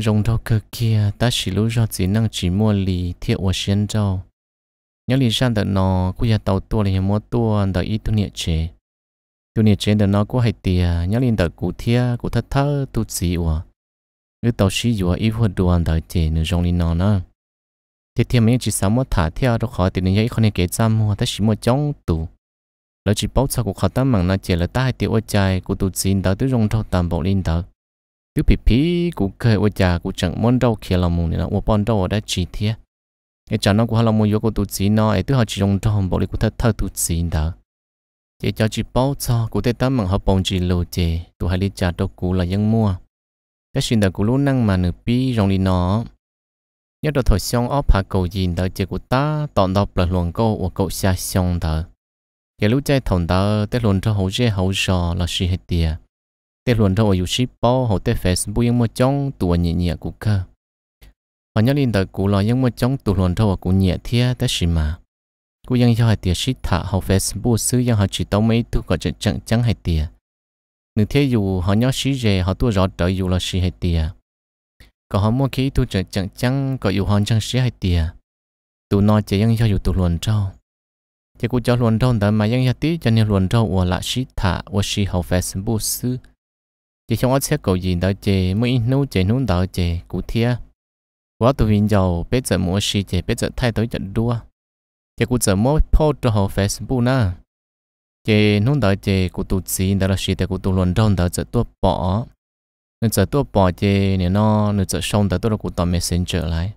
rong đâu cơ kia, ta chỉ lú cho chỉ năng chỉ mua lì thiệt của xiên châu nhớ lì sang đợt nó cũng giờ tàu tua lì mua tua đợt ít tu niệm chế. Tu niệm chế đợt nó cũng hay tiề nhớ lì đợt cụ thiệt cụ thất thơ tu sĩ của người tàu sĩ dùa ít hơn đuan đợt chế nữa rong lì nó nữa thiệt thiệt mấy chỉ sao mua thả thiệt đâu khó thì nên giấy không nên kể trăm mua, ta chỉ mua chống tù. Lỡ chỉ bảo sao cũng khó tâm mạng nó chế là ta hay tiêu ở trái cụ tu sĩ đợt tu rong thâu tạm bộ linh đợt biểu phì phì cũng khơi ô già cũng chẳng món đâu kia lòng mùng nữa ô bọn đâu ở đây chỉ thế cái chẳng nó cũng lòng mùng vô cô tụt gì nó ấy tôi họ chỉ dùng trong bộ lý của thật thật tụt gì đó chỉ cho chỉ bảo cho cũng thấy tấm bằng họ bông chỉ lô chè tụi hai lý trả đâu cũng là dân mua. Cái xin đó cũng luôn năng mà nửa pi rong đi nó nhớ đồ thổi xong óp hạ cầu gì đó chỉ của ta tọn đọc là luồng câu của cậu xa xong đó giờ lúc chạy thòng đó tới luôn cho hậu dễ hậu sò là suy hết tiền tê luận đâu ở ship bao hồ tê facebook nhưng mơ chong tụ nhẹ nhẹ của cơ họ nhớ linh đời cũ lo nhưng mơ chong tụ luận đâu ở của nhẹ thia, tê xí mà. Cú ยัง cho hai tiền ship thả hồ facebook xứ nhưng họ chỉ tao mấy tu có trận trận chẳng hai tiền nữ thế dù, họ nhớ xí rề họ tu rõ trời dù là xí hai tiền có họ mua khí tu trận trận chẳng có dù họ chẳng xí hai tiền tụ nó chỉ ยัง cho dù tụ luận đâu chỉ cú cho luận đâu đó mà ยัง cho tí, cho nên luận đâu ở lại ship thả ở ship hồ facebook xứ chỉ trong xe cầu gì đó chè mới nấu chè nấu đó chè cụ thia quá tụi mình giàu bây giờ mua xí chè bây giờ thay đổi trận đua. Chè cụ giờ mua post cho họ Facebook nè chè nấu đó chè cụ tụt xí đó là xí chè cụ tụt luôn trong đó giờ tôi bỏ nên giờ tôi bỏ chè nên nó nên giờ xong đó tôi là cụ tao messenger lại.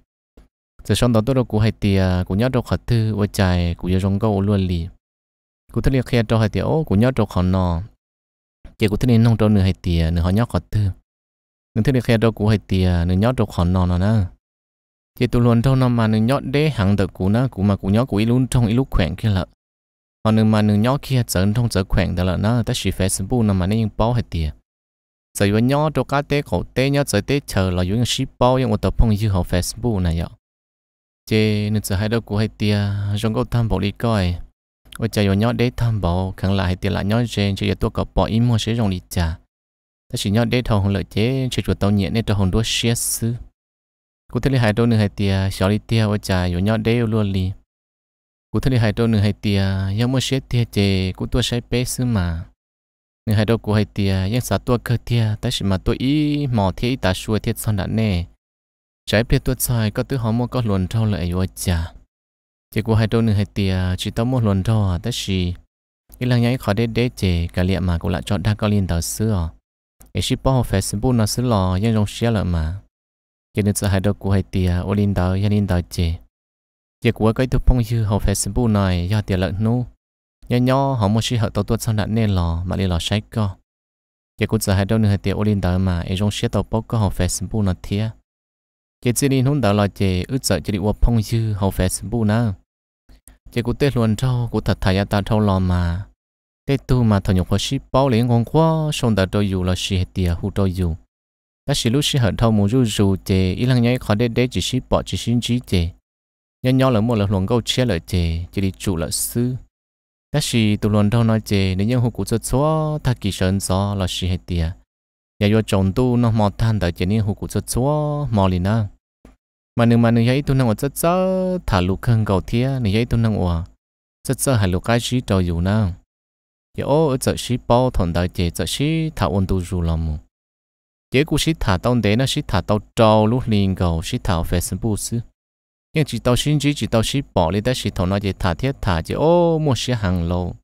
Giờ xong đó tôi là cụ hay tia cụ nhớ đâu khát thư với trái cụ giờ trong câu luôn lì. Cụ thấy liệt khe cho hay tia ô cụ nhớ đâu khó nọ chị cũng thấy nông trâu nửa hay tiề nửa họ nhóc khó tư. Nửa thấy được khe trâu cũng hay tiề nửa nhóc trâu khó nọ nọ nè. Chị tụi luôn trâu nó mà nửa nhóc đế hàng được cũ nó cũ mà cũ nhóc cũ ít luôn trong ít lúc khỏe kia lợ. Họ nửa mà nửa nhóc kia trở trong trở khỏe đó là nó ta chỉ Facebook nó mà nó những bao hay tiề giờ vừa nhóc trâu cá tế khẩu tế nhóc giờ tế chờ là những ship bao những một tập phong như họ Facebook này vậy chị nửa giờ hai đâu cũng hay tiề trong câu tham bảo đi coi và chờ yo nhớ thăm bảo khẳng lại tiền lại nhớ trên chỉ tôi có bỏ im mua sẽ dùng đi trả ta chỉ nhớ để thầu hồng lợi chế chỉ chuột tàu nhện để thầu hồng đua xe sư cụ thể là hai đôi nửa hai tia xóa đi tia và trả yo nhớ để luôn li cụ thể là hai đôi nửa hai tia yo mua xe tia chế cụ tôi sẽ bé sư mà. Nửa hai đôi cụ hai tia yang sa tôi cơ tia, ta chỉ mà tôi ý, mò thiết ta xua thiết son đã nè. Trái biết tôi sai có tứ họ mua có luồn thâu lợi yo trả chỉ của hai đôi nửa hai tia à, chỉ tao một lần thôi à, tất gì cái lần nhảy khỏi đế đế chế cả liệm mà cũng lại chọn đa cao liên tàu xưa ấy ship bao Facebook nó xứ lò nhưng trong xe lợi mà. Cái nữa hai đôi của hai tia à, ô liên tàu ya liên tàu chế chỉ của cái thứ phong như hậu Facebook này, do tia lợi nu nhỏ nhỏ họ một chỉ họ tàu tuột sau đặt nên lò, mà liên lò sách co. Chỉ của hai đôi nửa hai tia ô liên tàu mà cái trong xe tàu bốc có hậu Facebook nó thiệt chỉ chỉ đi nông đạo là chỉ ước sợ chỉ đi qua phong dư hậu Facebook na. Chỉ cụ tết luôn trâu, cụ thật thà ta trâu lò mà. Tết tu mà thằng nhục hoa ship bao liền ngon quá xong đã trâu dù là ship tiệt hụ trâu dù. Ta chỉ lúc ship hận thâu muốn ru ru chỉ ý lăng nhảy khó đế đế chỉ ship bỏ chỉ xin chỉ chỉ nhân nhau là một là luồng câu chia lợi chỉ chỉ đi chủ là sư ta chỉ tu luôn trâu nói chỉ nếu như hụ cụ cho xóa ta kỳ sơn gió là ship tiệt nhà yo trồng tu nó mò than tại chỉ nên hụt cụ cho chúa, mò liền na mà nếu mà nếu vậy tu năng ở rất rất thả lục khăn cầu thía nếu vậy tu năng ở rất rất hay lục cái gì đâu dù na giờ ô, ở chợ xí bao thằng đại chỉ, chợ xí thả ôn tu dù lòng giờ cú xí thả tao để nó xí thả tao trâu lúc liền cầu, xí thả Facebook sư nhưng chỉ tao xin chỉ chỉ tao xí bỏ lên đã xí thằng nó chỉ thả thiết thả, chỉ ô, mua xí hàng lâu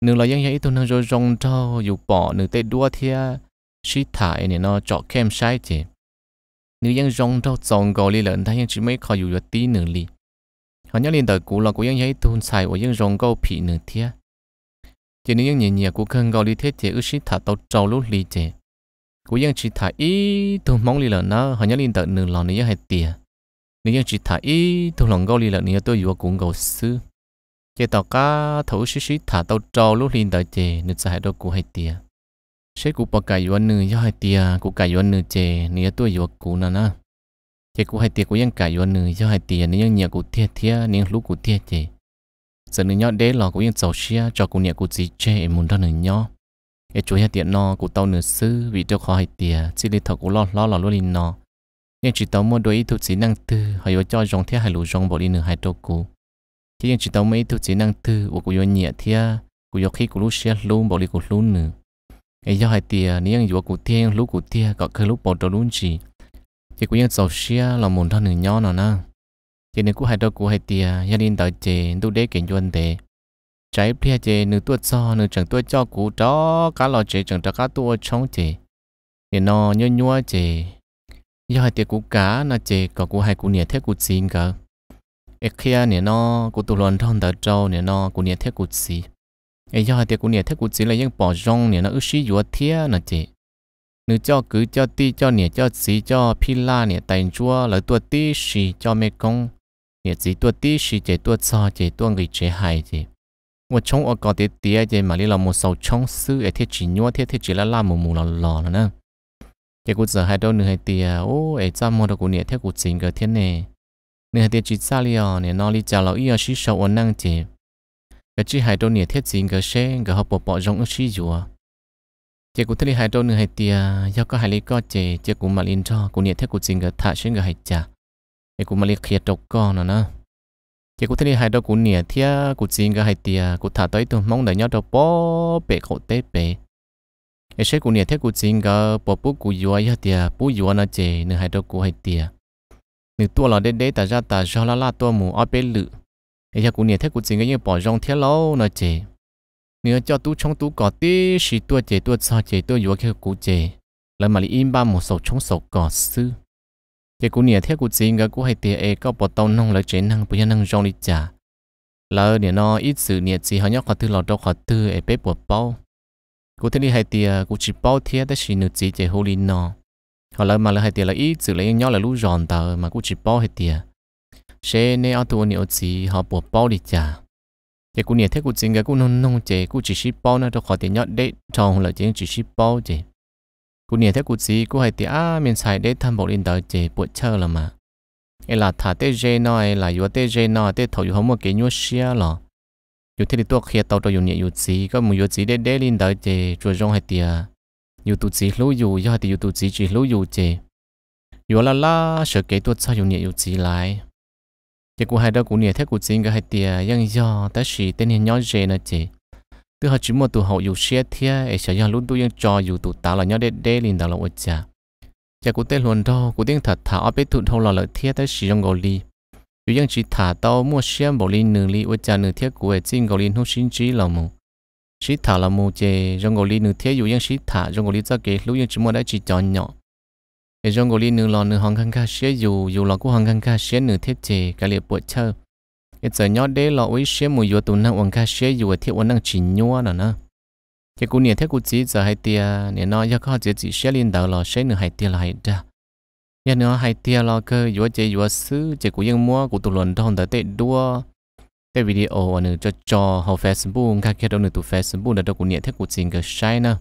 nếu là những vậy tu năng rồi rong trâu, dù bỏ nếu tê đua thía sĩ thải này nó cho kem sai chứ nếu dân rong đâu trồng gò li lợn thay chỉ mới khó dụ tí nửa li họ nhớ lên đời cũ là của dân thấy thun sai của dân rong gò pì nửa thia. Chỉ nếu dân nhìn nhẹ của khăn gò li thế thì ước sĩ thả tàu trâu lúc li chứ của dân chỉ thả ý thun mong li lợn nó họ nhớ lên đời nửa lòng nếu hay tiền nếu dân chỉ thả ý thun lòng gò li lợn nếu tôi dụ cũng gò sư chỉ tàu cá thấu sĩ sĩ thả tàu trâu lúc li đời chứ nếu xài đâu cũng hay tiền sẽ cụ bỏ cải yuan nữ do hai tia cụ cải yuan nữ chè nia tuổi yuan cụ nà nà chè cụ hai tia cụ yang cải yuan nữ do hai tia nia nhẹ cụ thiệt thiệt nia lú cụ thiệt chè giờ nữ nhót đế lò cụ yang sầu xia, cho cụ nia cụ gì chè, em muốn đó nữ nhót. em chú hai tia no cụ tàu nữ sư, vì cho khó hai tia, chỉ lấy thật cụ lo lo lo luôn no nhưng chỉ tàu mua đôi ít thuốc chỉ năng tư hay có cho rong thiệt hay lú rong bỏ đi nửa hai đâu cú. chỉ nhưng chỉ tàu mấy thuốc chỉ năng tư, của của nhẹ thiệt cú yo khi cú lú xia luôn bỏ đi cú lú nữa ấy do hai tia nếu như của tia lúc cụ tia có cơ lúc bỏ đồ luôn chỉ chỉ của những sầu xia là muốn thằng nửa nhỏ nào nè chỉ nên cụ hai đâu cụ hai tia gia đình đợi chế tu đế kiện chuẩn thế trái phía chế nửa tua so, nửa chẳng tua cho cụ đó, cá lò chế chẳng cho cá tuột chống chế thì nó nhớ nhua chế do hai tia cụ cá, nó chế có cụ hai cụ nhẹ thế cụ xin cả. Ấy trâu xin ấy giờ hai tiệc của nè thế của chỉ là những bỏ rong nè nó ước sĩ dùa thế nè chị. Nửa cho cứ cho ti cho nè cho xí cho pila nè tài chua lấy tua ti xì cho mẹ công. Nè chỉ tua ti xì chỉ tua cho chỉ tua người chế hại chị. Một chống ở có tiệt tiệt chị mà đi là một sầu chống sư ấy thiết chỉ nhua thiết thiết chỉ là làm mù mù lò lò nữa nè. Chị cũng giờ hai đâu nửa hai tiệt, ô ấy ra mua được của nè thế của chính cái thiên nè. Nửa hai tiệt chỉ xa liền nè nó đi chào lão yêu sĩ sầu ôn năng chị cái chỉ hai đôi nhiệt thiết gì cái xe cái hộp bộ bỏ rong ước sĩ dùa chị cũng thấy hai đôi nữa hai tia, do có hai lý có chị chị cũng mà liên cho cũng nhiệt thiết của chị cái thả xuống cái hai chả. Cái cũng mà liên khía trọc con nữa nè. Chị cũng thấy hai đôi cũng nhiệt thiết của chị cái hai tia cũng thả tới tôi mong đợi nhau đâu bỏ bể khổ tế bể. Cái xe cũng nhiệt thiết của chị cái bộ bút của dùa hai tia bút dùa nó chị nữa hai đôi của hai tia. Nửa tua là đế đế ta ra ta cho la la tua mù ở bên lự ấy giờ cũng nhẹ thế cũng xin cái như bỏ rong thia lâu nó chị, nếu cho tú trong tú có tí thì tua chè tua sao chè tua vừa cái cũng chè là mà im ba một số trong số có sư cái cũng nhẹ theo cũng chỉ cái cũng hay tiệt ấy có bỏ tàu nông là chuyện năng bây giờ năng rong đi trả là nhẹ nó ít sự nhẹ chỉ họ nhóc họ tư lọ đâu họ tư ấy bé bỏ bao cũng thế đi hay tiệt cũng chỉ bao thiệt đó chỉ nửa chỉ chỉ hồ linh nó họ lỡ mà lỡ hay tiệt là ít sự lấy nhóc là lũ ròn tờ mà cũng chỉ bao hay tiệt sẽ nên ở tu nhiều chỉ họ bỏ bao đi trả. Cái cú nhẹ theo cú chính, cái cú nông nông chế cú chỉ ship bao nó đâu họ tiệt nhóc đấy trong là chỉ chỉ ship bao chế cú nhẹ thế cú gì cú hay tiền à mình xài để tham bộ lên đời chế bột chơi là mà. Ấy là thả tê dê nó ấy là yếu tê dê nó tê thầu yếu không một cái nhua xia là yếu thế thì tôi khi tàu tôi yếu nhẹ yếu gì có một yếu gì để để lên đời chế rồi trong hay tiền yếu tụ gì lú yếu yếu hay tiền yếu tụ gì chỉ lú yếu chế yếu là la, sợ cái tôi sao yếu nhẹ yếu gì lại chỉ của hai đứa cũng nhiều thế của chính cái hai tiền yang do ta chỉ tên hiện nhỏ dễ nữa chị. Từ họ chỉ một tụ hậu dù xe thế ấy sẽ yang luôn tôi yang cho dù tụ tạo là nhỏ đê đê liền tạo là ôi cha chỉ của tên luôn đó cũng tiếng thật thả ở bên tụ thâu là lợi thế ta chỉ trong gọi li dù yang chỉ thả tao mua xe bỏ li nửa li với cha nửa thế của ấy chính gọi li không xin chỉ là mù. Chỉ thả là mù chị dùng gọi li nửa thế dù yang chỉ thả dùng gọi li cho cái lúc yang chỉ một đã chỉ cho nhỏ để cho ngồi lên nửa lò nửa hàng khăn khá xé dù dù lò của hàng khăn khá xé nửa thiết chế cả liệt bộ chơi cái giờ nhớ đấy lò ấy xé mùi vừa tụi năng hoàng khá xé dù thiết hoàng năng chỉ nhua nữa nè. Cái cú niệm thế cú chỉ giờ hai tia niệm nói giờ có chỉ chỉ xé lên đầu lò xé nửa hai tia là hai đa giờ nữa hai tia lò cơ vừa chế vừa xứ chế cú yên mua cú tụi lần thon tới tệ đua. Cái video ở nữa cho cho họ Facebook các cái đó nữa tụi Facebook là đó cú niệm thế cú chỉ cái sai nữa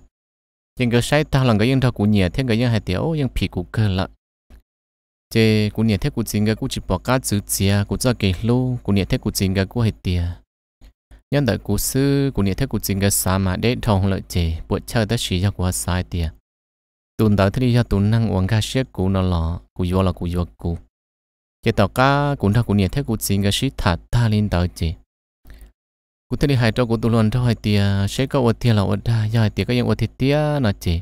nhưng cái sai ta là cái yên thọ của nhà thế cái yên hai tiểu ô yên phì cú cơ lại chế của nhà thế của chính cái của chỉ bỏ cá chữ chia của cho cái lô của nhà thế của chính cái của hai tia nhân đại của sư của nhà thế của chính cái sa mà để thòng lợi chế bộ chơi đã chỉ cho cú sai tia tuần tới thì cho tuần năng uống cá sét của nó lọ của vô là của vô cú chế tàu cá của thao cú nhiệt thế của chính cái sĩ thật ta lên tới chế cú thể hai trâu của tu luôn, trâu hai tia, sẽ có ở tia là ở đây hai tia có những ở tia nó chỉ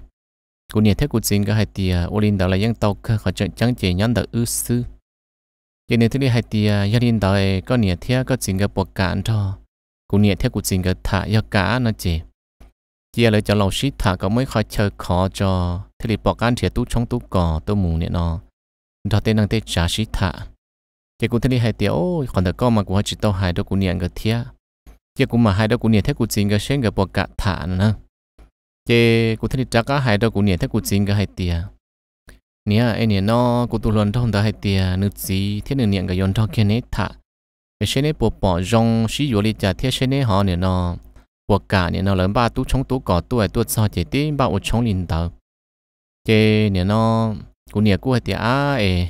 cú nhiệt thế cú xin cái hai tia ô linh đạo là những tàu cơ, họ chẳng trắng chỉ nhắn được ư sư. Cho nên thứ đi hai tia gia đình đạo có nhiệt thế có xin cái bột cản cho cú nhiệt thế cú xin cái thả do cả nó chỉ chia lại cho lão sĩ thả có mấy khỏi chờ khó cho. Thế thì buộc cản thì tú trong tú cỏ tôi mù nè nó. Đó tên năng tên trả sĩ thả. Cái cú thế này hai tia, ôi, còn được con mà cú chỉ tàu hai đó cú nhiệt cái thế cái cũng mà hai đó cũng nhiệt thấy cụ chính cái sen cái bộ cả thả nữa chứ cụ thấy chắc cả hai đó cụ nhẹ thấy cụ chính cái hai tia nè anh nè nó cụ tu luận thông đó hai tia nữ gì thế nữ niệm cái yon thông kia nét thả. Cái xe này bộ bỏ rong sử dụng lịch trả thế xe này họ nè nó. Bộ cả nè nó, lớn ba tú chống tú cỏ, tú ai tú sao chế tin ba ô chống linh đầu chứ nè nó cụ nè cụ hai tia à ê.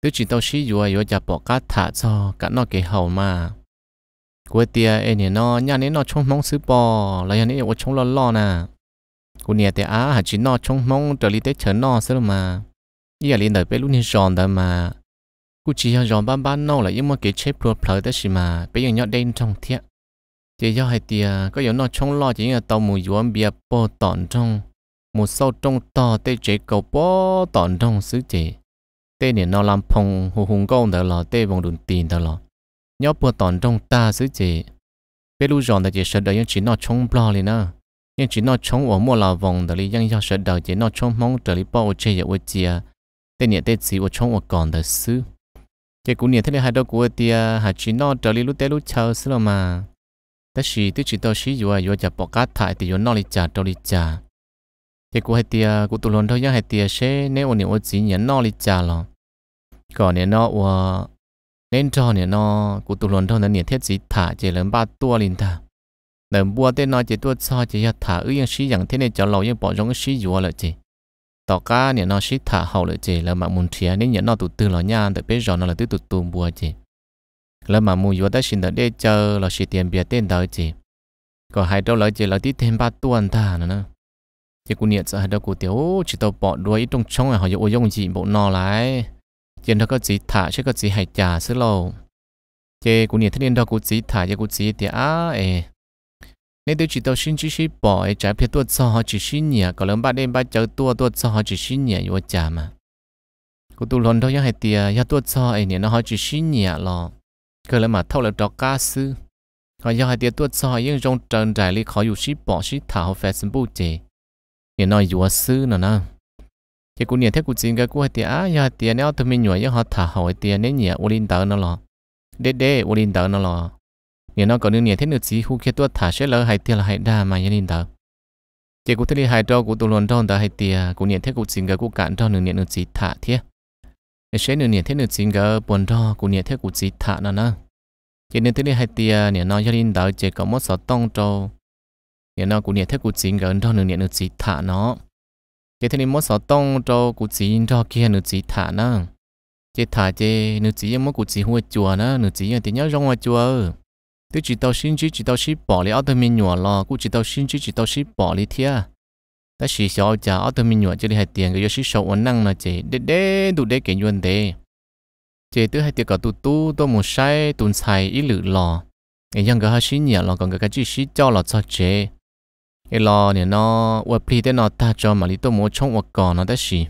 Tôi chỉ tao sử dụng ai cho bỏ cả thả cho, cả nó cái hậu mà cụ tia anh nhẹ nó, nhà nét nó trông mong sứ bò, là nhà nét ở trông lo lo nè. Cú nhà tia á, hả chỉ nó trông mong trở lý tới chở nó sơ mà. Giờ lên đời bé lúc này giòn đó mà. Cú chỉ là giòn ban ban nó là nhưng mà cái chế pro pro đó xí mà. Bé giờ nhớ đen trong thiệt. Chỉ do hai tia có yếu nó trông lo chỉ là tàu mù yuan bia po tòn trong. Một sau trong to tê chế cầu po tòn trong xứ chế tê này nó làm phong hùng hùng công đó là tê vòng đường tiền đó là nhớ bùa tòn trong ta giữ chị. Bé lu giòn là chị sợ đời nhưng chỉ nó chống blo liền nè nhưng chỉ nó chống ở mua là vòng đời nhưng do sợ đời chỉ nó chống mong trời đi bao chơi ở chị à. Tên nhẹ tên gì ở chống ở còn đời xứ. Cái cũng nhẹ thế này hai đứa của tia à, hà chị nó trời đi lúc té lúc chờ xứ mà. Tất sĩ tức chỉ tao sĩ vừa vừa chả bỏ cá thải thì vừa nó đi chả tao đi chả thì cô hay tia cô tụi lần thôi nhá hay tia sẽ nếu ổn định ổn chỉ nhẫn nó đi chả rồi, còn nếu nó ủa nên cho nè, nó cụ tụ luận thôi nó nè, thiết gì thả chỉ lớn ba tua liền ta lần bua tên nó chỉ tua so chỉ ya thả ư yên sĩ chẳng thế này cho lâu yên bỏ giống sĩ dùa lợi chị tỏ cá nè, nó sĩ thả hậu lợi chị là mà muốn thía nên nhận nó tụ tư lo nha, để biết rõ nó là tứ tụ tụ bua chị là mà mua dùa ta xin đợi để chờ là sĩ tiền bia tên đời chị có hai đâu lợi chị là tí thêm ba tuần ta nữa chỉ cụ niệm sợ hai đâu cụ tiểu chỉ tao bỏ đuôi trong trong này họ dụ dùng gì bộ nó lại chỉ nó có chỉ thả chứ có chỉ hải trà xứ lâu chế cũng nhiệt thiên đó cũng chỉ thả chứ cũng chỉ thì nên tôi chỉ tao xin chỉ xin bỏ phía tuột sau họ chỉ xin còn lớn ba đêm ba cháu tua, tuột sau họ chỉ xin nhỉ vô chả thôi nhá hay tiề nhá tuột sau ấy nó họ chỉ xin nhỉ lo mà thâu là trò cá sư họ nhá hay tiề tuột sau nhưng trong trần trải li khó dù xin bỏ xin thả họ phải xin sư nữa cái cụ niệm theo cụ chính cái cụ hai tiệt á ya tiền nếu tụi mình nhồi họ thả hỏi tiền nên nhẹ ulin tờ nó lo đê đê ulin tờ nó lo nhà nó còn niệm thế nữa chỉ khu kia tuột thả sẽ lỡ hai tiền là hai đa mà ulin tờ cái cụ thấy hai trâu cụ tụ luôn trong tờ hai tiền cụ niệm theo cụ chính cái cụ cản trong niệm nữa chỉ thả thiệt sẽ nửa niệm thế nữa chính cái buồn đó của niệm thế của chỉ thả nó nè cho nên thế hai tiền niệm nó ulin tờ chỉ có một số tông trâu. Niệm nó của niệm thế của chính cái đó nửa niệm nữa chỉ thả nó chỉ thế nên một số tông cho cụ chỉ cho kia nữ chỉ thả nó. Chỉ thả chỉ nữ chỉ mỗi cụ chỉ hoa chùa nó, nữ chỉ thì nhớ rong hoa chùa. Tôi chỉ tao xin chỉ chỉ tao xin bỏ lại ở đây mình nhỏ lo, cụ chỉ tao xin chỉ chỉ tao xin bỏ lại thia. Ta chỉ sợ cha ở tụi mình nhỏ cho đi hai tiền, cái gì sợ ổn năng là chỉ để để đủ để cái nhuận để chỉ tôi hai tiền cả tu tu tôi muốn sai tuần sai ít lử lo cái yang cái hai xin nhỏ lo còn cái cái chỉ xin cho là cho chị cái lo nè nó vật pì để nó ta cho mà lý tôi muốn chống vật còn nó đã xì.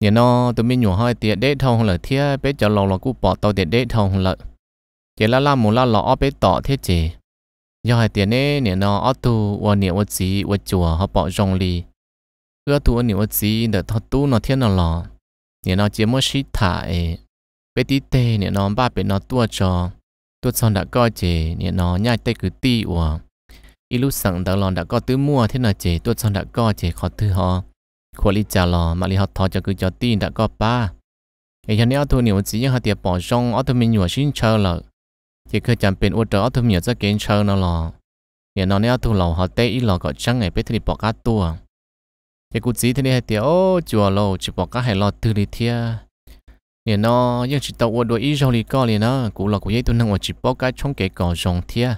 Nè nó tôi mới nhọ hai tiệt để thông là thiệt bé cho lò lò cú bỏ tàu để để thông là chỉ là làm muốn là lò bé tỏ thế chứ do hai tiệt nè nè nó ở tu và nè vật gì vật chùa, họ bỏ rong li ưa tu nè vật gì để thọ tu nó thiên nó lò. Nè nó chỉ muốn xí thả ấy bé tí tê nè nó, ba bé nó tua cho. Tua xong đã coi chế nè nó nhai tê cứ ti và ít lúc sẵn đã lòn đã có tứ mua, thế nào chế tuốt xong đã có chế khó thứ họ. Khổ lý trả lò mà lý họ thọ cho cứ cho tin đã có ba. Ấy cho nên ở niệm nè ở chỉ họ tiệp bỏ rong ở tu mình xin chờ lợ. Chỉ khi chẳng bên ô ở thu nhiều sẽ kiến chờ nó lò. Nhà nó nếu thu lò họ tê ít lò có trăng ngày biết thì bỏ cá tua. Chỉ cứ chỉ thế này tiệp, ô, chùa lò chỉ bỏ cá hay lò từ đi thia. Nhà nó, nhưng chỉ tàu ô đôi ít rồi đi co liền nó cũng lò cũng giấy tu năng chỉ bỏ cá trong cái cỏ rồng thia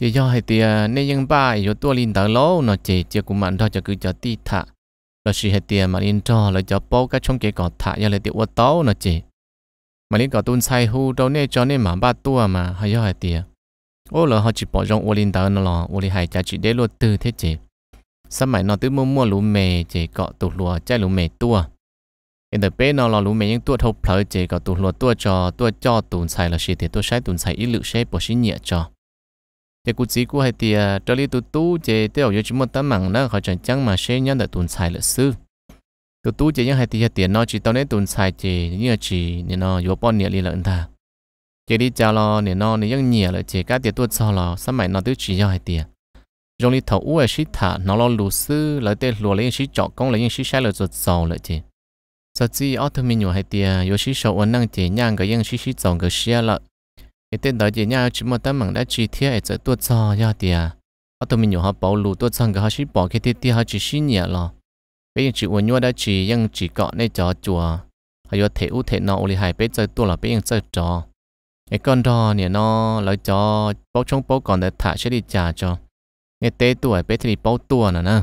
thì do hay thì nên những ba yếu tua linh tới lỗ nó chỉ chỉ cũng mạnh thôi cho cứ cho ti thả là sự hay tiền mà linh cho là cho bao cái trong cái cỏ thả giờ lại tiêu ô tấu nó chỉ mà linh cỏ tuân sai hu đâu nè cho nên mà ba tua mà hay hay tiệt ô là họ chỉ bỏ trong ô linh tờ nó lo ô linh hai cha chỉ để luôn từ thế chỉ sao mày nó tự mua mua lũ mè chỉ có tụ lùa trái lũ mè tua in the bé nó là lũ mè những tua thâu phở chỉ có tụ lùa tua cho tua cho tuần sai là gì thì tua sai tuần sai ít lự sai bỏ xí nhẹ cho thì cụ chỉ của hai thì cho lý tụ tu chỉ tiêu yếu chỉ một tấm mảng đó họ chẳng chẳng mà sẽ nhận được tuần xài lịch sư. Tụ tu chỉ những hai tiền tiền nó chỉ tao nên tuần xài chỉ như chỉ nên nó yếu bọn nhẹ lý lần ta chế đi chào lo nên nó nên những nhẹ lại chỉ các tiền tuần sau lo sao mày nó tiêu chỉ cho hai tiền trong lý thầu uể sĩ thả, nó lo lù sư lại tiền lùa lấy sĩ chọn công lấy những sĩ sai là rồi giàu lại chỉ sau khi ở thằng mình nhiều hai tiền yếu sĩ sầu ổn năng chỉ nhang cái những sĩ sĩ chọn cái xe lại cái tên đó chỉ nhau chỉ một tấm bằng đã chi thiết ở chỗ cho sau ya tiền họ tụi mình nhiều họ bảo lù tuột sang cái họ sĩ bỏ cái thiết thiết họ chỉ xin nhẹ lo bây giờ chỉ uốn nhau đã chỉ nhưng chỉ có nơi chó chùa. Họ có thể u thể nọ lì hại bây giờ tôi là bây giờ chơi trò. Cái con đó nè nó lấy chó, bao trong bao còn để thả sẽ đi trả cho. Cái tế tuổi bây thì bao tuổi nữa nè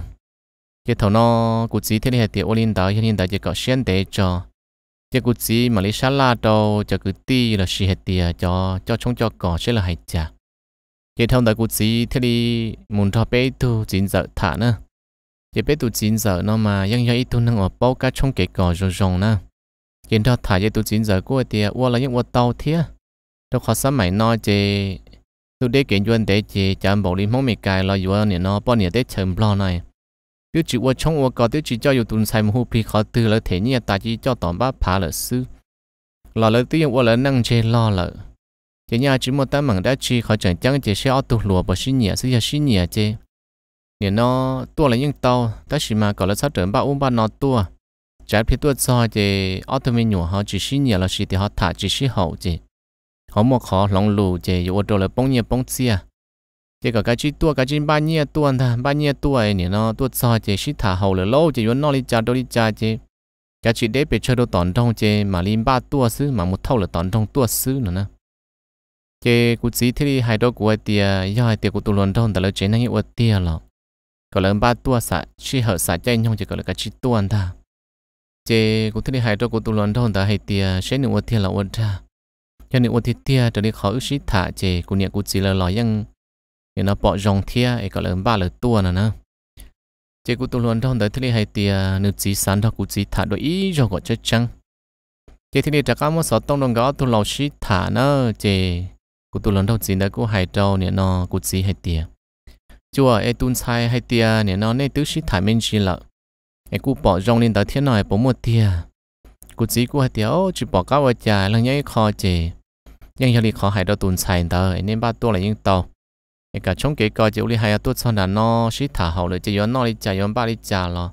cái thầu nó cụ chỉ thế này thì ô linh đạo hiện linh đạo chỉ có xuyên để cho chắc cứ chỉ mà lấy sát la đâu cho cứ ti là xì hết tiền cho cho chúng cho cỏ sẽ là hay chả. Cái thông đại cứ chỉ thế đi, muốn cho bé tu chín giờ thả nữa cái bé tu chín giờ nó mà vẫn yang ít tu năng ở bao cá trong cái cỏ rồi rồng nữa cái thầu thả cái tu chín giờ của thì ô là những ô tàu thế đâu khó sắm mày nói chứ tu để kiện duyên để chỉ chạm bộ đi mong mày cài lo vừa nè nó bao nè để chầm lo này. 有只我冲我搞的只叫有东西木皮好得了，天热大只叫当把爬了死，老了对我了能接老了。chỉ nhà à, chỉ một tấm mảng đã chỉ khỏi chẳng chẳng chỉ xe ô tô lùa bỏ xí nhẹ à, xí xí nhẹ à chứ nên nó tua là những tàu ta chỉ mà gọi là sát trưởng ba uống ba nó tua. Trái phía tua cho chứ ô tô mình nhổ họ chỉ xí nhẹ là xí thì họ thả chỉ xí hậu chứ họ một khó lòng lù chứ ô tô là bông nhẹ bông xia chỉ có cái chỉ tua cái chỉ ba nhia tua ta ba nhia tua ấy nó tua sao chỉ sĩ thả hậu là lâu chỉ muốn nó đi cha đâu đi cha chỉ cái chỉ để bị chơi đâu tòn trong chỉ mà liên ba tua xứ mà một thâu là tòn trong tua xứ nữa nè chỉ cụ chỉ thì hai đôi của tia do hai tia của tụ luận trongแต่ละchỉ năng hiệu tia là có lần ba tua xả chỉ hở xả chạy nhau chỉ có là cái chỉ tua ta chỉ cụ thì hai đôi của tụ luận trongแต่hai tia sẽ nữa tia là tia cho nên tia tia trở đi khỏi sĩ thả chỉ cụ niệm cụ chỉ là lo ยัง thì nó bỏ rong thia ấy gọi là ba lần tua nữa. Nè chế cụ tu luôn trong đời thế hay thì nữ chỉ sản đó cụ chỉ thả đôi ý cho gọi chết chăng. Chế thế này chắc có một số tông đồng gõ tu lâu sĩ thả nó chế cụ tu luôn trong chỉ đã cụ hay trâu, nè nó cụ chỉ hay tiề chùa ấy tuân sai hay tiề nè nó nên tứ sĩ thả mình chỉ lợ. Ấy cụ bỏ rong lên tới thiên này bỏ một tiề cụ chỉ cụ hay tiề ô chỉ bỏ cao ở nhà lần nhảy kho chế nhưng giờ đi khó hay đâu tuân sai đời nên ba tua là những tàu cả trong coi chỉ nó hậu rồi chỉ có nó ba lo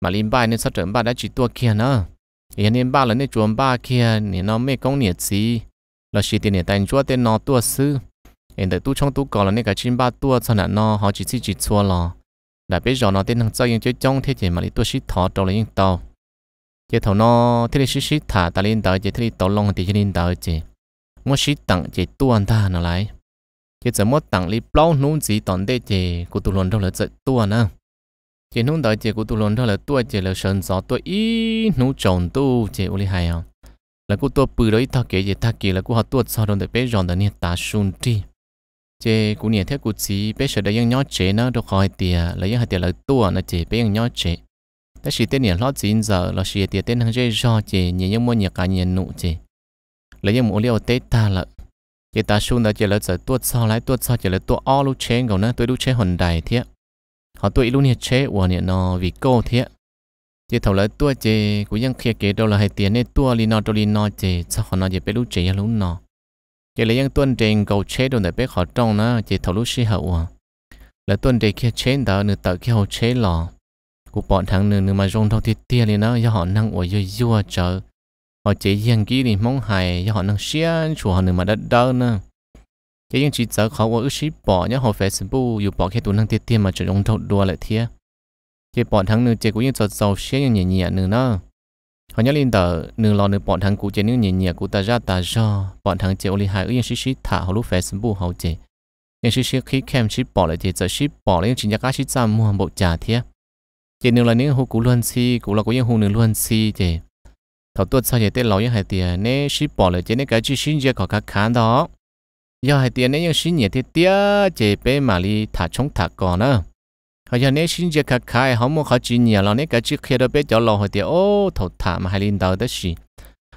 mà nên sát trận ba đã chỉ tua kia nữa hiện nên ba là nên chuồn ba kia nên nó mấy công nhiệt gì là sĩ tiền nhiệt chúa tiền nó tua sư hiện tại tu trong tu còn là nên cả chín ba tua son là nó họ chỉ chỉ chỉ chua lo đã biết rõ nó tiền thằng chơi những chơi trong thế chỉ mà đi tua sĩ thọ đầu là những tàu chỉ thầu nó thế là sĩ thả ta lên tàu chỉ thế là tàu long thì chỉ lên tàu chỉ mua sĩ tặng chỉ tua ta nó lại cái giờ mất tặng li bao nung gì tòn đây chị của tụ luận đâu là chạy tua nè chị nung đợi chị của tụ luận đâu là tua chị là sơn gió tua ý nung trồng tu chị uli hay à là của tua bự đấy thao kể chị thao kể là của họ tua sau đó để bé giòn để nè ta sun đi chị của nè theo của chị bé sợ đấy ยัง nhỏ chế nó đâu khỏi tiề là ยัง hai tiề là tua nó chị bé ยัง nhỏ chếแต่สิเต้นเนี่ยรอจีนgiờ làสิเตียเต้นทั้งใจรอจีเนี่ยยังมั่วเ chỉ ta xuống đó chỉ là giờ tuột sau lại tuột sau chỉ là tuột all lúc chế ngầu nữa, tôi lúc chế hồn đại thế họ tôi lúc nhiệt chế của nhiệt nó vì cô thế chỉ thầu lại tuột chế của những kia kế đâu là hai tiền nên tuột li nó đâu li nó chế sao họ nó chỉ biết lúc chế lúc nó chỉ là những tuần trên cầu chế đâu để biết họ trong nó, chỉ thầu lúc xí hậu à. là tuần trên kia chế đó nửa tờ kia hậu chế lò. Của bọn thằng nửa nửa mà rong thâu thì tiền li nó, do họ năng ở dưới dưới chờ họ chỉ riêng kỹ thì mong hài cho họ năng xiên chủ họ nửa mà đất đơn nữa cái những chỉ giờ họ có ước sĩ bỏ nhá họ Facebook dù bỏ cái tụ năng tiết tiền mà chỉ dùng thâu đùa lại thiệt cái bỏ thằng nửa chỉ cũng như giọt giàu xiên như nhẹ nhẹ nửa nữa họ nhớ lên tờ nửa lò nửa bọn thằng cũ chỉ nửa nhẹ nhẹ cũ ta ra ta ra bọn thằng chỉ li hài ước những sĩ sĩ thả họ lúc Facebook họ chỉ những sĩ sĩ khi kem sĩ bỏ lại thì giờ sĩ bỏ lại những chính các sĩ ra mua bộ trả thiệt chỉ nửa là những hồ cũ luôn si cũng là có những hồ nửa luôn si chỉ thầu tuột sau giờ tết lâu những hai tiền nên ship bỏ lại chỉ nên cái chữ xin giờ có các khán đó. Giờ hai tiền nên những xin nhiệt thì tiếc chế bé mà đi thả chống thả còn nữa họ giờ nên xin giờ các khai họ muốn học chữ nhiều là nên cái chữ khi đó bé cho lâu hai tiền ô thầu thả mà hai linh đầu đó gì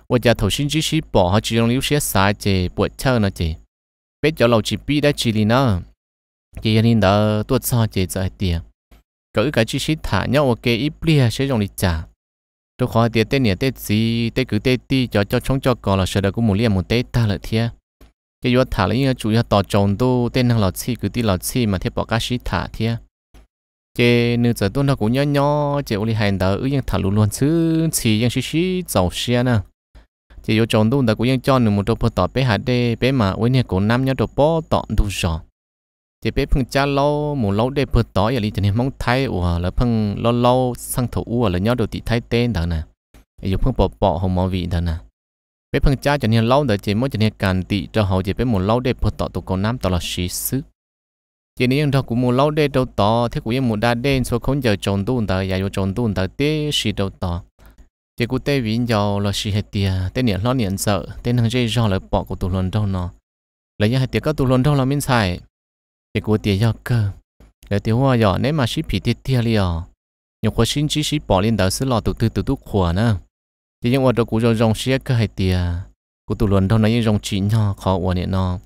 và giờ thầu xin chỉ ship bỏ họ chỉ dùng liu xe sai chế buộc chơi nữa chế bé cho lâu chỉ biết đã chỉ li nữa chỉ linh đạo, tuột sau chế giờ hai tiền cứ cái chữ xin thả nhau ok ít bia sẽ dùng đi trả tôi khỏi tiệt tết nè tết gì tết cứ tết ti cho cho chống cho cò là sợ được cũng muốn liền một tết ta là thiệt cái yếu thả là những chủ yếu tỏ trồng tu, tên năng lọt chi cứ ti lọt chi mà thiệt bỏ cá sĩ thả thiệt cái nữ giờ tôi nó cũng nhỏ nhỏ chỉ uli hành đó ư những thả luôn luôn chứ chỉ những sĩ sĩ giàu xe nè. Chỉ yếu trồng tu đó cũng những cho nữ một đồ bò tỏ bé hạt đê, bé mà với nè cũng năm nhỏ đồ bò tỏ đủ rồi thì bé phun cha lâu một lâu để bớt tỏi vậy thì mong thay ủa, là phun lâu lâu sang thủ ủa là nhớ đầu tị thay tên đó nè. Giờ phun bỏ bỏ hồng mò vị đó nè. Bé phun cha cho nên lâu để chỉ mỗi cho nên càn tị cho hậu chỉ bé một lâu để bớt tỏi tụ con nam tao là xí xứ. Chỉ nên đó cũng mua lâu để đâu tỏ thế cũng mua đa đen số không giờ trồng tuôn tờ giờ trồng tuôn tờ tê xì đâu tỏ chỉ cũng tê vĩnh giờ là xì hết tia tê niệm lo niệm sợ tê năng dây do là bỏ của tụ luận đâu nó lấy nhà hết tia các tụ luận đâu là mình xài thì cô tia do cơ để tiếng hoa giờ nếu mà ship thì tia tia li à nhiều sinh chỉ ship bỏ lên đầu xứ lò tụt từ tụt tụ khỏa nữa thì những hoa đó cũng rong rong xí cơ hay tia cô tụt luôn đâu nói những rong chỉ nhỏ khó hoa niệm nó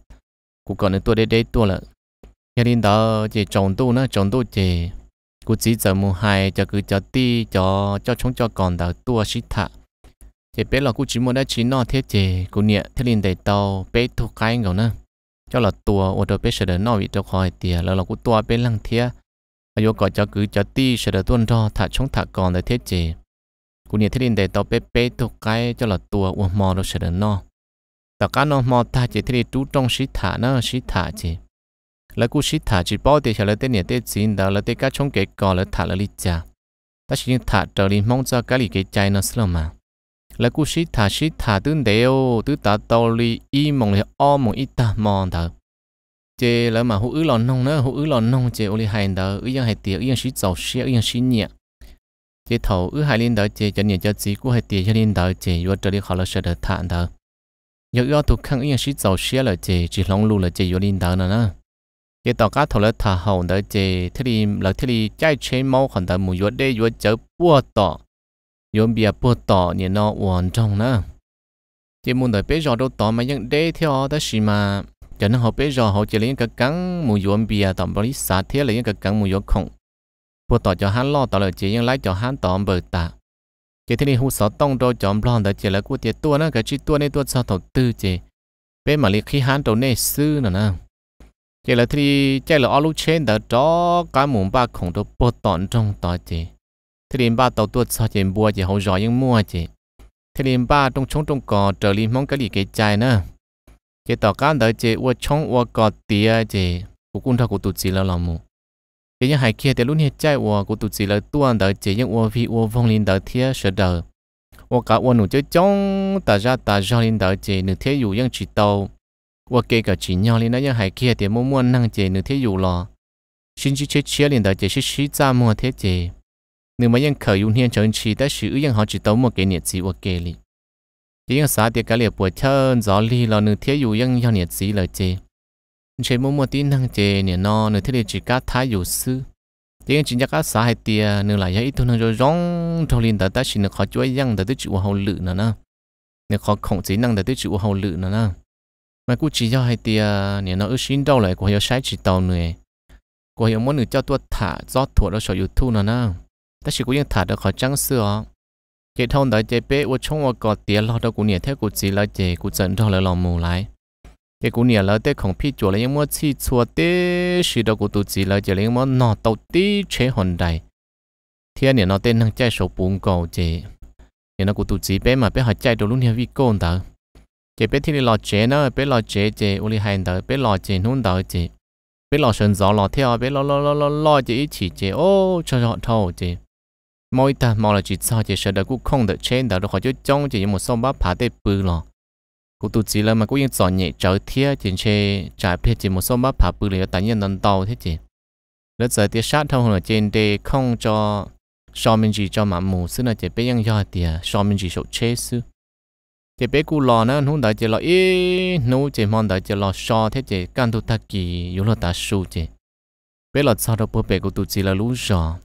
cũng còn nữa tôi đây đây tôi là gia đình đó chỉ trồng tu nữa trồng tu chỉ cô chỉ giờ mù hai cho cứ cho ti cho cho chúng cho còn đầu tua xí thà, chỉ biết là cô chỉ muốn đã chỉ nó thiết chỉ cô nhẹ thiết linh đầy tàu bé thuộc cái ngầu nữa cho là tua ở đó bé sẽ đỡ nó bị cho khỏi tiền là là cụ tua bé lăng thiết ở chỗ gọi cho cứ cho ti sẽ đỡ tuân cho thả chúng thả còn để thiết chỉ cụ nhẹ thiết linh đầy tàu bé bé thuộc cái cho là tua uổng mò đó sẽ đỡ nó tất cả nó mò ta chỉ thiết chú trong xí thả nó xí thả chỉ là cú sĩ thả chỉ bao tiền là tên nhà tên chín đó là tên cá trong cái cò là thả là lịch cha ta chỉ thả trở đi mong cho cái lịch cái trái nó sớm mà là cú sĩ thả sĩ thả tương đều tứ ta tàu li, y mong li o mong ít ta mong thở. Chế là mà hữu ứ lòn nông nữa hữu ứ lòn nông chế ô li hành đó ứ yang hay tiệt ứ yang sĩ giàu sĩ ứ yang sĩ nhẹ. Chế thầu ứ hai liên đó chế cho nhẹ cho chỉ cú hay tiệt cho liên đó chế vô trở đi họ là sợ được thả đó giờ ứ thuộc khăn ứ yang sĩ giàu sĩ là chế chỉ long lù là chế vô liên đó nữa chế tàu cá thầu là thả hậu đó chế thế thì là thế thì chạy chế máu còn đó mù yuột đây yuột chở bùa tỏ yuột bia bùa tỏ nhìn nó hoàn trong nữa chỉ muốn đợi bé giò đâu tỏ mà những đây theo đó xí mà cho nên họ bé giò họ chỉ lấy cái cắn mùi yuột bia tỏ bảo lý xả thế là những cái cắn mùi yuột không bùa tỏ cho hắn lo tỏ là chỉ những lái cho hắn tỏ bờ tạ chỉ thế thì hú sợ tông đâu chọn blon đó chỉ là của tiệt tua nó cái chi tua này tua sao thầu tư chỉ bé mà lý khi hắn đâu này sư nữa nè chỉ là thì chỉ là alu trên đó cho cái mồm ba khổng đồ bớt tọn trong chỉ thế liền ba tàu tuột sao chèn bùa chỉ hậu giỏi nhưng mua chỉ. Thế liền ba trong chống trong cò trở liền mong cái gì cái trái nữa chỉ tàu cá đợi chỉ ua chống ua cò tía chỉ của cung thao của tụt chỉ là lòng mù. Chỉ những hải kia thì luôn hiện trái ua của tụt chỉ là tuôn đợi chỉ những ua vi ua vong liền đợi thía sợ đời ua cả ua nụ chơi chống ta ra ta ra liền đợi chỉ nửa thế dù những chỉ tàu. Ua kể cả chỉ nhau liền đó những hải kia thì mua mua năng chỉ nửa thế dù lo xin chỉ chơi chia liền đợi chỉ xí xí ra mua thế chỉ nếu mà yên khởi dùng hiện chọn chỉ đã sử dụng họ chỉ tống một cái nhiệt gì ok li thì yên xã thì cái liệp buổi chân gió li là nửa thiếu dù yên cho nhiệt gì là một tí năng chê nè nó nửa thiếu chỉ cá thái dù sư thì chỉ nhắc cá xã hay tia nửa lại ít thôi nó rong thâu liền tới ta chỉ nửa khó chuối yên tới chịu hậu lự nữa nè nửa khó khổng chỉ năng tới tới chịu hậu lự nữa nè mà cũng chỉ cho tia nè, nó ước xin đâu lại của hiểu sai chỉ tàu nữa của hiểu muốn nửa cho tua thả, gió thuở nó sở hữu thu nè ta chỉ cũng thả được khỏi trắng xưa. Cái thông đó chế bé vô chúng vô có tiền lo đâu cũng nè theo của chỉ là chế của dẫn cho là lòng mù lại cái cũng nè là để không phi chuột là những món chi chua tế sự đâu của tụi chỉ là chế những món nọ tàu tí, chế hồn đại thiên nè nó tên năng chạy số bốn cầu chế nè nó của tụi chỉ bé mà bé họ chạy đồ luôn nè vi côn đó chỉ bé thì lò chế nó biết lò chế chế u li hành đó biết lò chế nung đó chế bé lò sơn gió lò theo bé lò lò lò lò lò chế chỉ chế ô, cho họ thâu chế mỗi ta mò là chỉ sao chỉ sợ được cũng không được trên đó họ cho trong chỉ một số bắp phá để bự lò. Cũng tụt chỉ là mà cũng yên chọn nhẹ trở thiệt chỉ chế trả biết chỉ một số bắp phá bự là tại nhân nâng tàu thế chỉ, lúc giờ thì sát thông là trên đề không cho so mình chỉ cho mà mù xứ là chỉ biết yang do thì so mình chỉ số chế xứ. Chỉ bé cú lò nó không đợi chỉ lò ý nô chỉ mong đợi chỉ lò so thế chỉ căn tu ta kỳ yếu là ta su chỉ. Bé lò sao đâu bố bé cụ tu chỉ là lú giò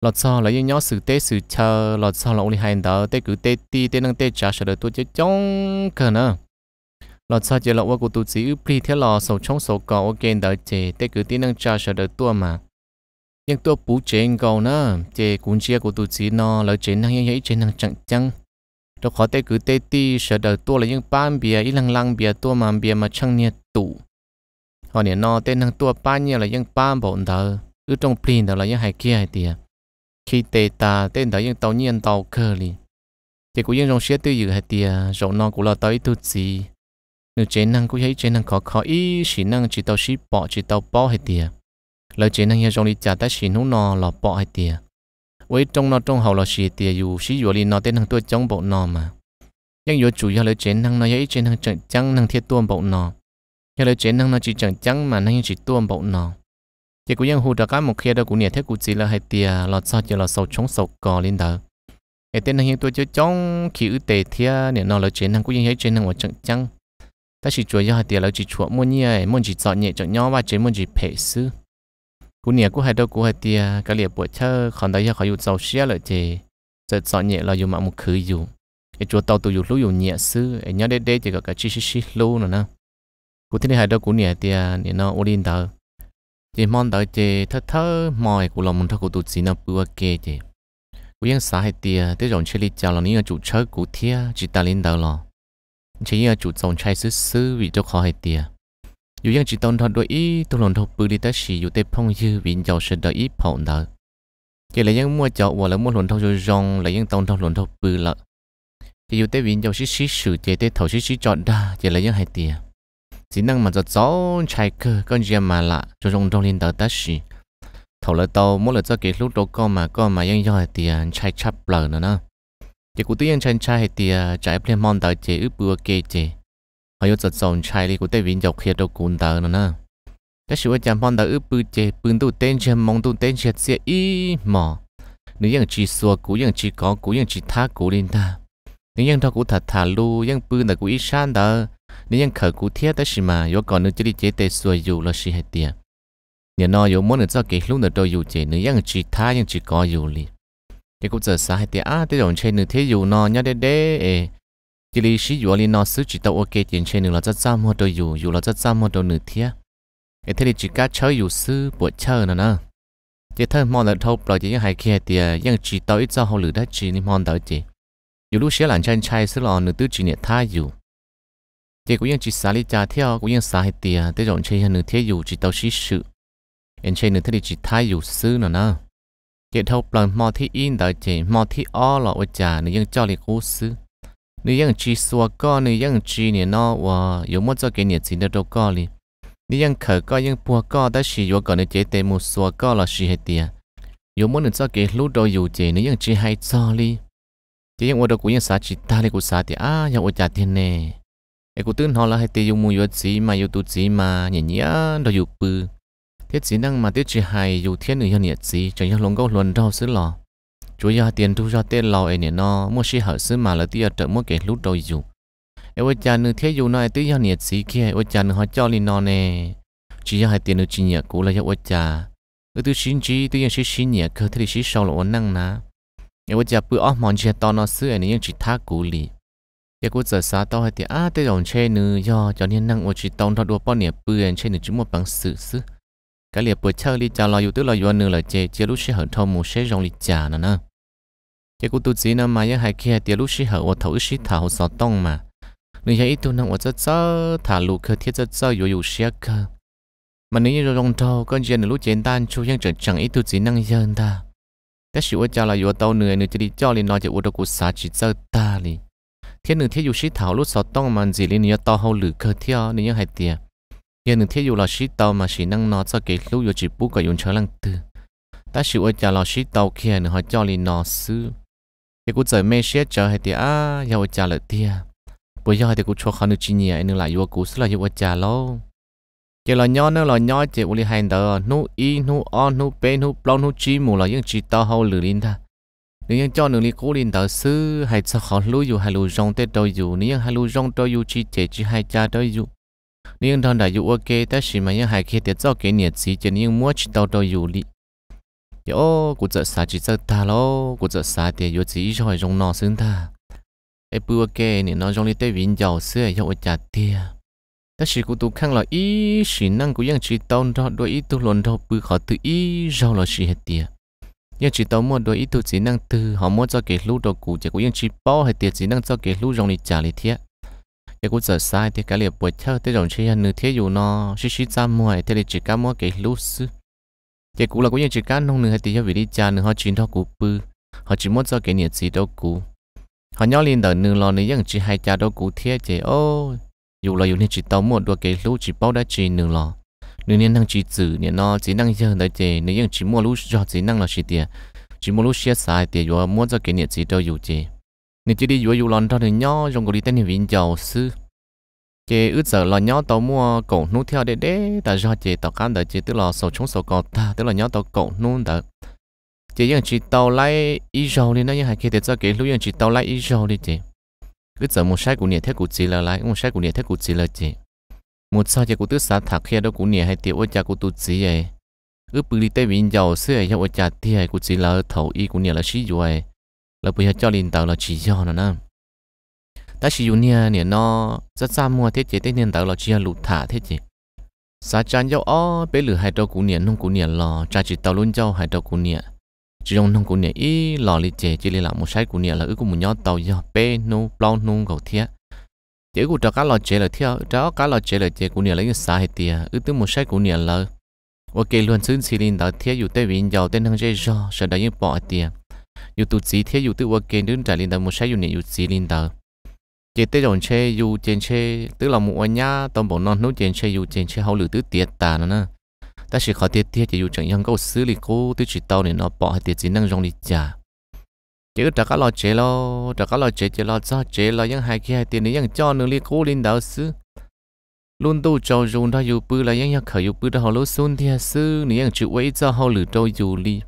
lọt sao là những nhỏ sự tế sự chờ, lọt sao là only hai đó tế cứ tế ti, tế năng tế trả sợ được tôi chỉ chống cơ nè. Lọt sao chỉ là qua của tôi chỉ ưu pli thế lò, sầu chống sầu cò ok đợi chế tế cứ tế năng trả sợ được tôi mà. Nhưng tôi bù chế cầu nữa chế cũng chia của tôi chỉ nó là chế năng như vậy, chế năng chẳng chẳng đó khó tế cứ tế ti sợ đời tôi là những ban bia ít lăng lăng bia tôi mà bia mà chẳng nhiệt tụ. Họ nè nó tế năng tôi ban như là những ban bọn đỡ cứ trong plin đó là những hai kia hai tiệt khi tê ta tên đó những tàu nhiên tàu cơ li thì cũng những dòng xe tư dự hai tia rộng nó cũng là tới tu gì. Nếu chế năng cũng thấy chế năng khó khó ý chỉ năng chỉ tàu ship bỏ chỉ tàu bỏ hai tia, lời chế năng như trong đi trả tới chỉ nó nó là bỏ hai tia. với trong nó trong hậu là xì tia dù xí dù li nó tên thằng tôi trong bộ nó mà. Nhưng dù chủ yếu là chế năng nó ấy chế năng chẳng chẳng năng thiết tuôn bộ nó nhưng là chế năng nó chỉ chẳng chẳng mà năng chỉ tuôn bộ nó chỉ cũng yên hồ đã có một khi đó cũng nhiệt thế cũng chỉ là hai tia lọt sao chỉ là sâu chống sâu cò lên đó cái tên này hiện tôi chơi chống khi ư tệ thia nè nó là chuyện hàng cũng như hết chuyện hàng ở chẳng chẳng ta chỉ chuối hai tia là chỉ chuột như nhia muốn chỉ chọn nhẹ chọn nhau và chỉ muốn chỉ phe sư cũng nhiệt cũng hai đó cũng hai tia cái liệp bộ chơi còn đấy khỏi dụng sầu xia lại thì giờ chọn nhẹ là dùng mạng một khứ dụng cái chuột tàu tụ dụng lúc dùng nhẹ sư nhớ đến đây chỉ có cái chi chi chi lâu nữa nè. Cũng thế này hai đó cũng nhiệt tia nè nó ổn định đó thì mong đợi chị thơ thơ mọi của lòng mình thơ của tụt xí nó bữa kê chế của yên xã hay tìa tới rộng chơi lý chào là những chủ chơi của thia chỉ ta lên đầu lò. Chỉ những chủ dòng trai xứ xứ vì cho khó hay tìa. Dù yên chỉ tông thọ đôi ý tôi lòng thọ bự đi tới xì, dù tê phong dư vì giàu sự đợi ý phỏng đợi chỉ là những mua chậu và là mua lòng thọ rồi dòng là những tông thọ lòng thọ bự lợ. Chỉ dù tê vì giàu xí xí sự chỉ tê thầu xí xí chọn đa chỉ là những hay tìa chỉ năng mà cho gió chạy cơ, con gì mà lạ, cho trong trong liên tờ tất xì. Thầu lợi tàu, mỗi lần cho cái lúc đó con mà con mà yên do thì chạy chắp lờ nữa nè chỉ cụ tiên chạy chạy thì chạy lên mòn tờ chế ướp bữa kê chế họ yêu giật dòng chạy đi cụ tê vĩnh dọc kia đồ cũng tờ nữa nè các sự chạm mòn tờ ướp bữa chế bưng tu tên chế mong tu tên chế sẽ y mò. Nếu yên chỉ xua cụ yên chỉ có cụ yên chỉ thác cụ lên ta nếu yên thao cụ thật thả lu yên bưng tờ cụ ít san tờ nếu như khởi cụ thiết tới xí mà yếu còn nữa chỉ đi chế tê xuôi dù là gì hết tiền nhớ nó yếu muốn được cho cái lúc nữa đôi dù chế nữa yên chỉ tha yên chỉ có dù li. Cái cũng giờ xa hết tiền à tới rồi trên nữa thế dù nó nhớ đế đế chỉ đi xí dù li nó xứ chỉ tao ok tiền trên nữa là rất xa mua đôi dù dù là rất xa mua đôi nữa thiết cái thế thì chỉ cá chơi dù sư bộ chơi nữa nè chỉ thân mong là thâu rồi chỉ những hai kia thì những chỉ tao ít cho họ lửa đã chỉ nên mong tới chỉ dù lúc xí lạnh chân chay xứ lò nữa tứ chỉ nhẹ tha dù thì cũng những chỉ xả lý trả theo, cũng những xả hết tiền à, tới rộng chơi nửa thế dù chỉ tàu xí sự. Anh chơi nửa thế thì chỉ thay dù sư nữa nè. Hiện thâu plan mò thi in đợi chỉ mò thi o là ôi trả nửa những cho lý cố sư nửa những chỉ xua co nửa những chỉ nè nó và yếu mất cho cái nhiệt gì đó đâu co li nửa những khởi co những bùa co đã xì vô còn nửa chế tệ một xua co là xì hết tiền à. yếu mất nửa cho cái lúc đầu dù chế nửa những chỉ hay cho li chỉ những ô đồ của những xả chỉ, ta li của xả thì à những ô trả tiền nè cái cụ tướng là hay tiêu dùng mua vật gì mà yêu tu mà nhỉ nhỉ đồ yêu bự. Thiết gì năng mà tiết chỉ hay yêu thiên người nhỉ gì cho nhau lồng câu luận đâu xứ lò. Chủ yếu tiền thu cho tiền lò ấy nè nó, mua xí xứ mà là tiêu trợ mua cái lúc đầu dùng em ôi cha nữ thế dù nói tiêu nhau nhỉ gì kia ôi cha nữ họ cho liền nó nè. Chỉ yếu hai tiền nữ chỉ nhỉ cũ là yêu ôi cha. Ư tu xin chỉ tu yên xí xí nhỉ cơ thế thì xí sau là năng ná. Em ôi cha bữa óc mòn chia to nó xứ ấy nè, nhưng chỉ thác cũ giờ cô giờ xa to thì à tới dòng che nữa do cho nên năng ô chỉ tông thọ đua bao nhiêu bươn che nữa chỉ một bằng sự sự cái liệp bữa chơi đi chào lo yêu tức lo yêu nữa là chê chia lúc sẽ hở thông một sẽ dòng đi chả nữa nè giờ cô tu chỉ nè mà giờ hai kia thì lúc sẽ hở ô thấu sĩ thảo sáu tông mà nếu giờ ít tu năng ô rất rất thả lụ cơ thiết rất rất yêu yêu sẽ cơ mà nếu như rong thâu con chuyện lúc chiến tan chú ยัง trở chẳng ít tu chỉ năng dân ta แต่สิว่าจะเราอยู่ตัวเหนื่อยเนี่ยจะดีจ้อเลยนอนจะอุดกุศลจิตเจ้าตาเลย thiên nửa thiên dù sĩ thảo lúc sáu tông mà gì lên nhớ to hậu lử cơ theo nên nhớ hai tiền hiện nửa thiên dù là tàu mà sĩ năng nó cho cái lúc dù chỉ bút cả dùng chớ lăng từ ta sĩ ở nhà là sĩ tàu kia nửa họ cho lên nó sư. Cái cú trời mê sĩ chờ hai tiền à giàu trả lợi tiền bây giờ hai tiền cú cho khăn được chi nhỉ nên lại vô cú sẽ là vô ở nhà lâu. Chỉ là nhỏ nữa là nhỏ chỉ uli hai đờ nu y nu o nu p nu plon nu chi mù là những chi tàu hậu lử lên ta nếu như cho nửa li cố linh đó sư hay cho họ lưu dù hay lưu rong tết đôi dù nếu như hay lưu rong đôi dù chi chế chi hay cha đôi dù nếu như thằng đại dù ok, ta chỉ mà như hay kia để cho cái nhiệt gì chỉ những mua chỉ tao đôi dù li yo, cụ trợ sa chỉ trợ ta lo, cụ trợ sa thì yo chỉ cho hay rong nọ xứng ta ai bữa ok nè nó rong li tết viện giàu xưa yêu cha tia. Ta chỉ cụ tu khang là ý, chỉ năng cụ những chỉ tao đó, đôi ý tu lồn đâu bữa khó tự ý rau là chỉ hết tia nhưng chỉ tao mua đôi ít tu chỉ năng từ họ mua cho cái lũ đồ cũ chỉ có những chỉ bao hay tiền chỉ năng cho cái lũ rong đi trả lý thiệt cái cụ giờ sai thì cái liệp bồi thơ tới dòng chơi nửa thế dù nó xí xí ra mua hay thì chỉ cá mua cái lũ sư cái cụ là có những chỉ cá nông nửa hay tiền cho vị đi trả nửa họ chỉ đó cũ bự họ chỉ mua cho cái nhiệt gì đâu cũ, họ nhỏ lên đời nương lo này những chỉ hai cha đồ cũ thiệt chỉ ô dù là dù nên chỉ tao mua đôi cái lũ chỉ bao đã chỉ nương lo nếu nên năng chỉ giữ nên nó chỉ năng giờ đời chế nếu những chỉ mua lúc cho chỉ năng là chỉ tiền chỉ mua lúc xe xài tiền rồi mua cho cái nhiệt chỉ đâu dù chế nên chỉ đi rồi dù lon cho thì nhỏ trong cái đi tên viện giàu sư chế ước giờ là nhỏ tàu mua cổ nút theo để để ta do chế tàu cán đợi chế tức là sầu chống sầu cọt ta tức là nhỏ tàu cổ nút đợi. Chế những chỉ tàu lại ít rồi nên nó như hai kia để cho cái lúc những chỉ tàu lại ít rồi đi chế ước giờ một sai của nhiệt thế của chị là lại một sai của nhiệt thế của chị là chế một sao cho của tứ xã thạc kia đó của nhiệt hay tiêu ở cha của tu chị ấy. Ước bự đi tây viên giàu xưa ấy ở cha thì của chị là thầu y của nhiệt là sĩ rồi là bây giờ cho linh tàu là chỉ do nó nè. Ta sĩ dụng nia nia nó rất xa mua thế chế tây nên tàu là chỉ là lụt thả thế chế. Sa chan giàu ó bé lử hai đầu cú nia nông cú nia lò cha chỉ tàu luôn giàu hai đầu cú nia chỉ dùng nông cú nia ý, lò li chế, chỉ là làm một sai cú nia là ước của một nhóm tàu yo bé nô plau nông cầu thiết chế của cho cá lò chế là theo cho cá lò chế là chế của nhà lấy xa hết tiệt, ước tính một sai của nhà là ok luôn xứng xì linh đó theo dù tới viện giàu tên hàng dây do sợ đại như bỏ tiề dù tụt xí theo dù tự ok đứng trả linh đó một sai dù này dù xí linh đó chế tới dòng chế dù trên chế tức là một anh nhá tôm bộ non nấu trên chế dù trên chế hậu lử tứ tiệt tà nữa nè. Ta chỉ khó tiệt tiệt chỉ dù chẳng yang câu xứ lý cô tứ chỉ tàu này nó bỏ hết tiệt chỉ năng dòng đi chả chỉ có trả lo chế lo, trả lo chế chế lo cho chế lo những hai kia hai tiền này yang cho nương li cố linh đạo sư. Luôn tu cho dùng đó dù bự là những yang khởi dù bự đó họ lối xuân thì sư này yang chịu quấy cho họ lử trôi dù li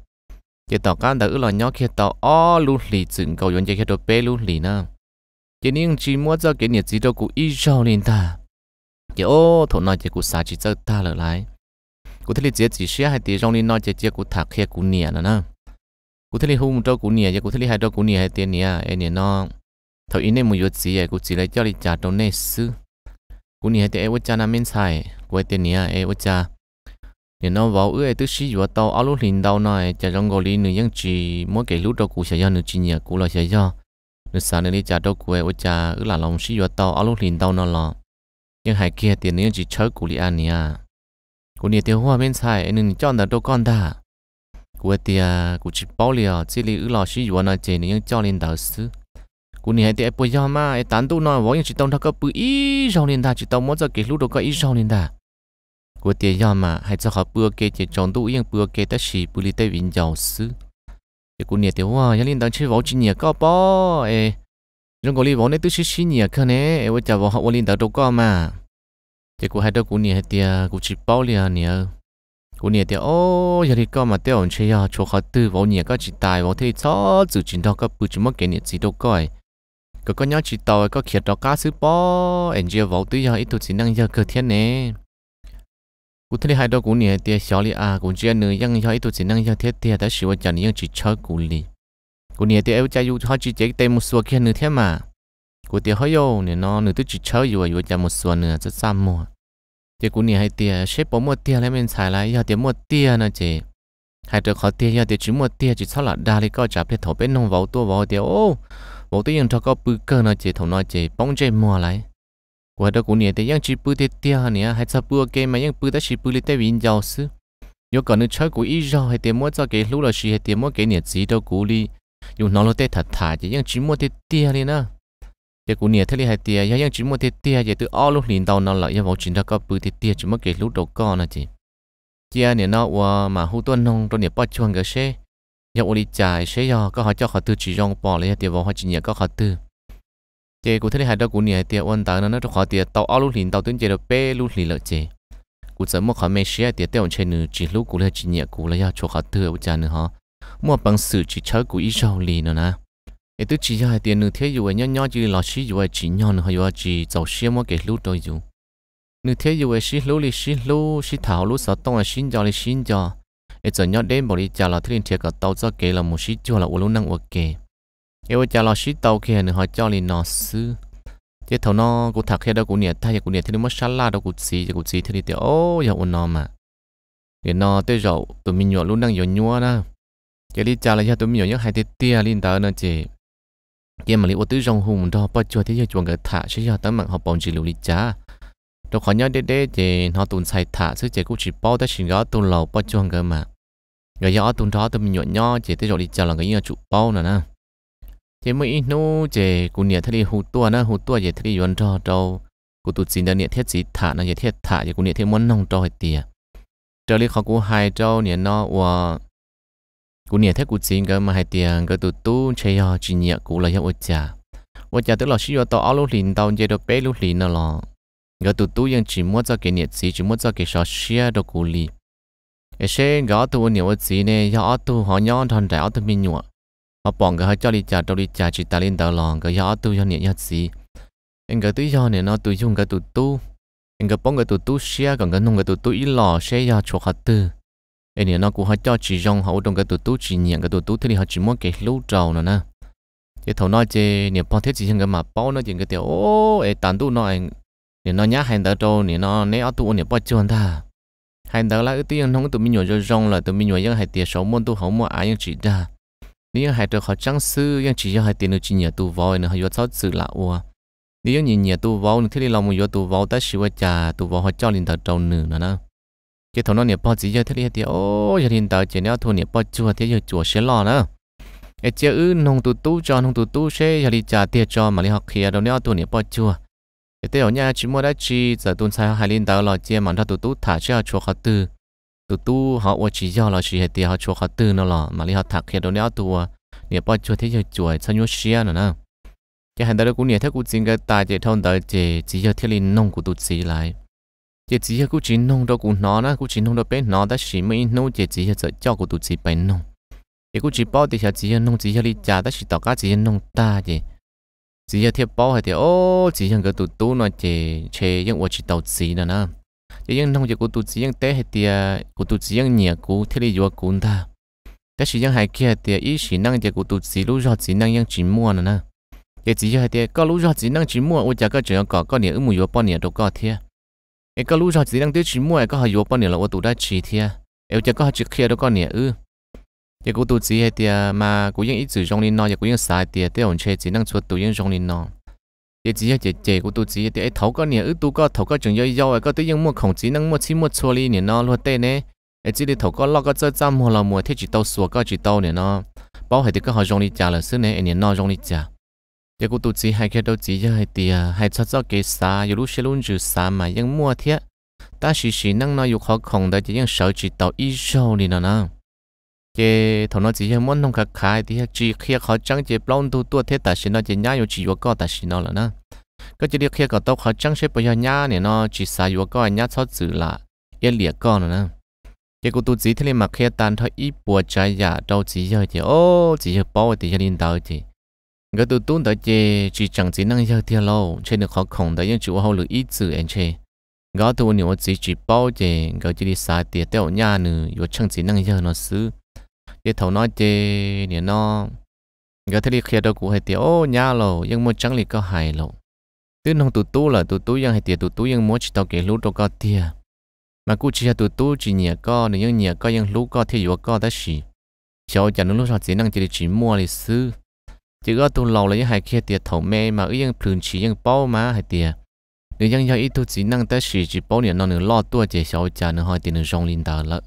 chỉ tỏ can đỡ là nhỏ kia tỏ ó luôn lì chừng cầu yon chơi kia đồ bé luôn lì na. Chỉ những chỉ mua cho cái nhiệt gì đâu cũng ít cho lên ta. Chỉ ô, thổ nói chỉ cũng xả chỉ cho ta lại. Lại cũng thấy chỉ chỉ xia hai tiền trong lên nói chỉ chỉ cũng thạc kia cũng nhiệt nữa cụ thể là hôm trâu cụ nè, giờ cụ thể là hai trâu cụ nè hai tiền nè, em nè nó thầu in em một chút gì cụ chỉ lấy cho đi trả trong này xứ, cụ nè hai tiền em vẫn cha nam bên xài hai tiền nè em vẫn cha nè nó vào ước tức sĩ vừa tàu áo lót liền đầu này trả trong gọi đi nửa những chỉ mỗi cái lúc đó cụ sẽ do nửa chỉ nhiệt cụ là sẽ do nửa sáng trả cha cụ em ở cha ước là lòng sĩ vừa tàu áo lót liền tao nó lọ nhưng hai kia tiền nửa chỉ chơi cụ li an nia cụ nia tiêu hoa bên sai nên chọn được đâu con ta của tia của chị bảo liao chỉ li ứ là sĩ vừa nói chuyện nên cho lên đạo sư của này thì bây giờ mà ai tán tu nói vẫn chị tông thắc bự ý rau lên ta chị tông muốn cho cái lúc đâu có ý rau lên ta của tia giờ mà hay cho họ bữa cái chị chọn tu yên bữa cái ta chỉ bự li tây vinh giáo sư cái của này thì à, nhà linh đang chơi vào chỉ nhà có bao ê, trong cái li vào này tôi chỉ chỉ nhà cái này, ê, tôi chả vào họ linh đang đâu có mà, cái của hai đứa của này thì của chị bao liền này cô có mà ông chơi à, tư cho, chỉ đâu coi, con nhóc chỉ tàu có khiết đó cá sứ bó, anh chưa vào tư giờ ít tôi chỉ năng giờ cơ thiên nè, cụ thể hai đứa cụ nè thì xóa li à cụ chỉ nữa ít tuổi chỉ năng cho thiết thì đã sửa cho những chỉ chơi cụ li. Cụ nè thì em cha yêu họ chỉ chỉ tên một số kia nữa thế mà cụ thì hơi yo nè nó nữa tôi chỉ chơi yêu yu cha một số nữa rất xa mua chị cũng nhỉ hay tiền sếp bỏ một tiền lên mình xài lại. Giờ tiền một tiền nữa chứ, hay được khó tiền giờ tiền chỉ một tiền chỉ sao là đa đi coi chả biết thổ bên nông vào tua vào tiền ô bộ tiền cho có bự cơ nữa chứ, thổ nói chứ, bóng chơi mua lại. Qua đó cũng nhỉ chỉ bự tiền tiền nè hay sao bự cái mà ยัง bự tới chỉ bự lấy tới viên giáo sư nếu còn nước chơi của ý do hay tiền mua cho cái lúc là chỉ hay tiền mua cái nhiệt gì đâu cũ đi dùng nó lo tê thật thả chỉ nhưng chỉ mua tiền tiền đi nè cái cũng nhiều thế này hay tiệt, ya yang chỉ một tiệt tiệt, ya từ ao lúc liền đầu nó lại ya vào chuyện đó có bự tiệt tiệt chỉ mất cái lúc đầu con là chỉ. Chia này nó và mà hú tuân nông tôi nhiều bắt chuông cái xe, ya đi chạy xe ya có họ cho họ từ chỉ rong bỏ lại tiệt vào họ chỉ nhiều có họ từ chế cụ thể hai đó cụ nhảy tiệt ôn tàu nó nó khó tiệt tàu ao lúc liền tàu tuyến chế được bé lúc liền lợi chế cụ sợ một khó mấy xe tiệt tiêu trên nữa chỉ lúc cụ là chỉ nhiều cụ là ya cho từ ở cha nữa ha mua bằng sự chỉ chơi cụ ít rau liền nữa nè ấy tôi chỉ hai tiền nửa thế dù nhỏ nhỏ chỉ là xí, dù chỉ nhỏ nữa, hay chỉ giàu xe mà cái lúc đôi dù. Nửa thế dù xí lúc li xí lúc xí thảo lúc sáu tông là xin cho li xin cho ấy giờ nhỏ đến bỏ đi cha là thế thiệt cả tàu cho kể là một xí cho là u lúc năng ok yêu cha là xí tàu kia nữa, họ cho li nó sư thế thầu nó cũng thạc khi đâu, cũng nhiệt thay, cũng nhiệt thì nó mất sát la đâu, cũng xí, cũng gì thì thì ô, giờ ôn nó mà. Để nó tới rồi tụi mình nhọ luôn đang nhọ nhua đó. Cái đi cha là giờ tụi mình nhọ nhất hai tiết tia lên đó nữa chị cái mà liệu tứ rong hùng đó bắt cho thế giờ chuồng cái thả, sẽ cho tấm mạng họ bồng chỉ liệu đi cha đâu khó nhớ đế đế chị nó tụi xài thả chứ chị cũng chỉ bao đã chuyện đó tụi lầu bắt chuồng cái mà. Rồi giờ tụi đó tụi mình nhọ nhọ chị tới rồi đi cha là cái như chủ bao nữa nè. Chế mới nô chế cũng nhiệt thay hụt tua nè hụt tua chế thay yuan cho đâu cũng tụt xin nhiệt thiết chỉ thả nó nhiệt thiết thả chế cũng nhiệt thêm muốn nông cho hết tiệt trở lại họ cụ hai châu nhiệt nó và cú nhẹ thế cụ xin cái mà hai tiền cái tụt tu chơi ho chỉ nhẹ cú là hiệu cha và cha tức là sử dụng tàu áo lúc liền tàu chế được bé lúc liền nó lo gỡ tụ tụ chỉ cho cái nhiệt gì chỉ muốn cho cái sọ xia đồ cũ lì. Ấy sẽ gỡ tụ vật gì này do tụ họ nhon thằng đại tụ mình nhọ họ bỏ cái họ cho đi trả đâu đi trả chỉ ta lên tờ lòng cái do tụ do gì anh gỡ tụ do này nó tụ dùng cái tụt anh gỡ bông cái tụt tụ xia còn cái nông cái tụt ít lò sẽ do chuột hạt tư anh nè, nó cũng họ cho chỉ rong hậu trong cái tụt tú chỉ nhận cái tụt tú thế thì họ chỉ muốn cái lúa trầu nữa nè. Cái thầu nói chê, nè bao thế chỉ cái mà bao nó chỉ cái tiểu, ô ấy tàn tụ nó nè, nó nhá hành đỡ trâu, nè, nó nè ở tụ nè bao chuồn ta? Hành đỡ là ưu tiên không tụi mình nhồi cho rong là tụi mình nhồi những hai tiền sáu môn tụ hậu mua ai những chỉ ra. Nếu hai trâu họ trắng sư những chỉ cho hai tiền được chỉ nhờ tụ voi nữa họ vô sáu sự lạ ua. Nếu những nhờ tụ voi thì đi làm một vô tụ voi, ta xíu trà tụ voi họ cho linh đỡ trâu nữa nè cái thằng nó nè bao chỉ giờ thế đi ô giờ linh tao chỉ nếu thôi nè bao chua thế giờ chùa sẽ lo nữa. Ai chứ ư nông tu tu cho nông tu tu sẽ giờ đi trả tiền cho mà đi học kia đâu nếu thôi nè bao chua cái tế ở nhà chỉ mua đã chi, giờ tuần sau hai linh đạo lo chia mà đa tu tu thả cho chùa họ tư. Tu tu họ ô chỉ do là chỉ hết tiền họ chùa họ tư nó lo mà đi học thả kia đâu nếu tụ nè bao chua thế giờ chùa sao nhớ xia nữa nè. Cái hành đó cũng nè thế cũng chính cái tài chỉ thông đạo chỉ chỉ giờ thiên linh nông của tu chỉ lại chỉ chỉ cũng chỉ nông đâu cũng nó đó. Cũng chỉ nông đâu bé nó đó, chỉ mới nông chỉ chỉ là cho của tụi chỉ bé nông. Chỉ cũng chỉ bao thì là chỉ nông chỉ là đi chả đó chỉ tao cá chỉ nông ta chứ chỉ là thiệp bao hay thì ô chỉ là cái tụi tú nó chỉ chế những quả chỉ đầu chỉ nữa nè. Chỉ những nông chỉ của tụi chỉ những té hay thì của tụi chỉ những nhà của thế là vừa cũng ta cái chỉ những hai kia thì ít chỉ năng chỉ của tụi chỉ lúc rồi chỉ năng những chỉ mua nữa nè. Chỉ chỉ hay thì có lúc rồi chỉ năng chỉ mua ô chả cái chuyện có có nhiều ứng mùi vô bao nhiêu đâu có thiệt cái cái lũ cho chỉ đang tiêu chí mua có hai bốn niệm là ô đã chỉ thia. Em chỉ có hai kia đó con niệm ư. Giờ cũng tụ chỉ hay mà cũng những ít chữ trong cũng những sai tia tiêu hồn chơi chỉ đang chuột tụ những trong niệm nó. Giờ chỉ hay chỉ chỉ cũng tụ chỉ tia thấu con niệm ư tụ thấu có chừng yêu yêu có tiêu những mua khổng chỉ năng mua chỉ mua chua li niệm nó luôn nè em chỉ đi thấu có lo có chơi trăm hoặc là mua thiết chỉ tàu sủa có chỉ tàu bảo hệ thì có hai trong niệm là xứ nè niệm nó trong niệm trả giờ cũng tụt gì hai cái đâu chỉ giờ hết tiệt hai cho cho cái sa giờ lúc sẽ luôn chữ sa mà những mua thiệt ta chỉ chỉ năng nó yêu khó không đấy chỉ những sợ chỉ tàu ít sâu này nó cái thằng nó chỉ muốn nông khá khá thì chỉ khi họ chẳng chỉ plong tu tu thế ta xin nó chỉ nhá yêu chỉ vô có ta xin nó là nè cái chỉ khi có họ chẳng sẽ bây giờ nhá này nó chỉ xài vô có nhá chót chữ là yên liệt con nữa nè cái cụ tu chỉ thế mà khi tan thôi ít bùa trái giả đâu chỉ giờ chỉ ô, chỉ giờ bao thì giờ linh đạo chỉ cái tu tu đó chỉ chỉ chẳng chỉ năng giờ thiên lâu. Trên được khó khổng đấy nhưng chủ hậu lực ít chữ anh chơi cái tu nhiều chỉ chỉ bao chỉ cái chỉ đi xa tiệt theo nhà nữa vô chẳng chỉ năng giờ nó xứ. Cái thầu nói chê, nè nó. Cái thấy đi kia đâu cũng hay tiệt ô, nhà lâu nhưng mà chẳng lì có hài lâu tức nông tụt tú là tụt tú nhưng hay tiệt tụt tú nhưng muốn chỉ tao cái lú đâu có tiệt mà cũng chỉ là tụt tú chỉ nhẹ co nếu như nhẹ co nhưng lú co thì vừa co đó gì cháu chẳng lúc nào chỉ năng chỉ chỉ mua lịch sử chỉ có tu lâu là những hai kia tiệt thầu mê mà những thường chỉ những bao mà hai tiệt nếu như những ít tu chỉ năng tới gì chỉ bao nhiêu nó nữa lo tua chỉ cháu cha nữa hai tiệt nữa rong linh tờ lợ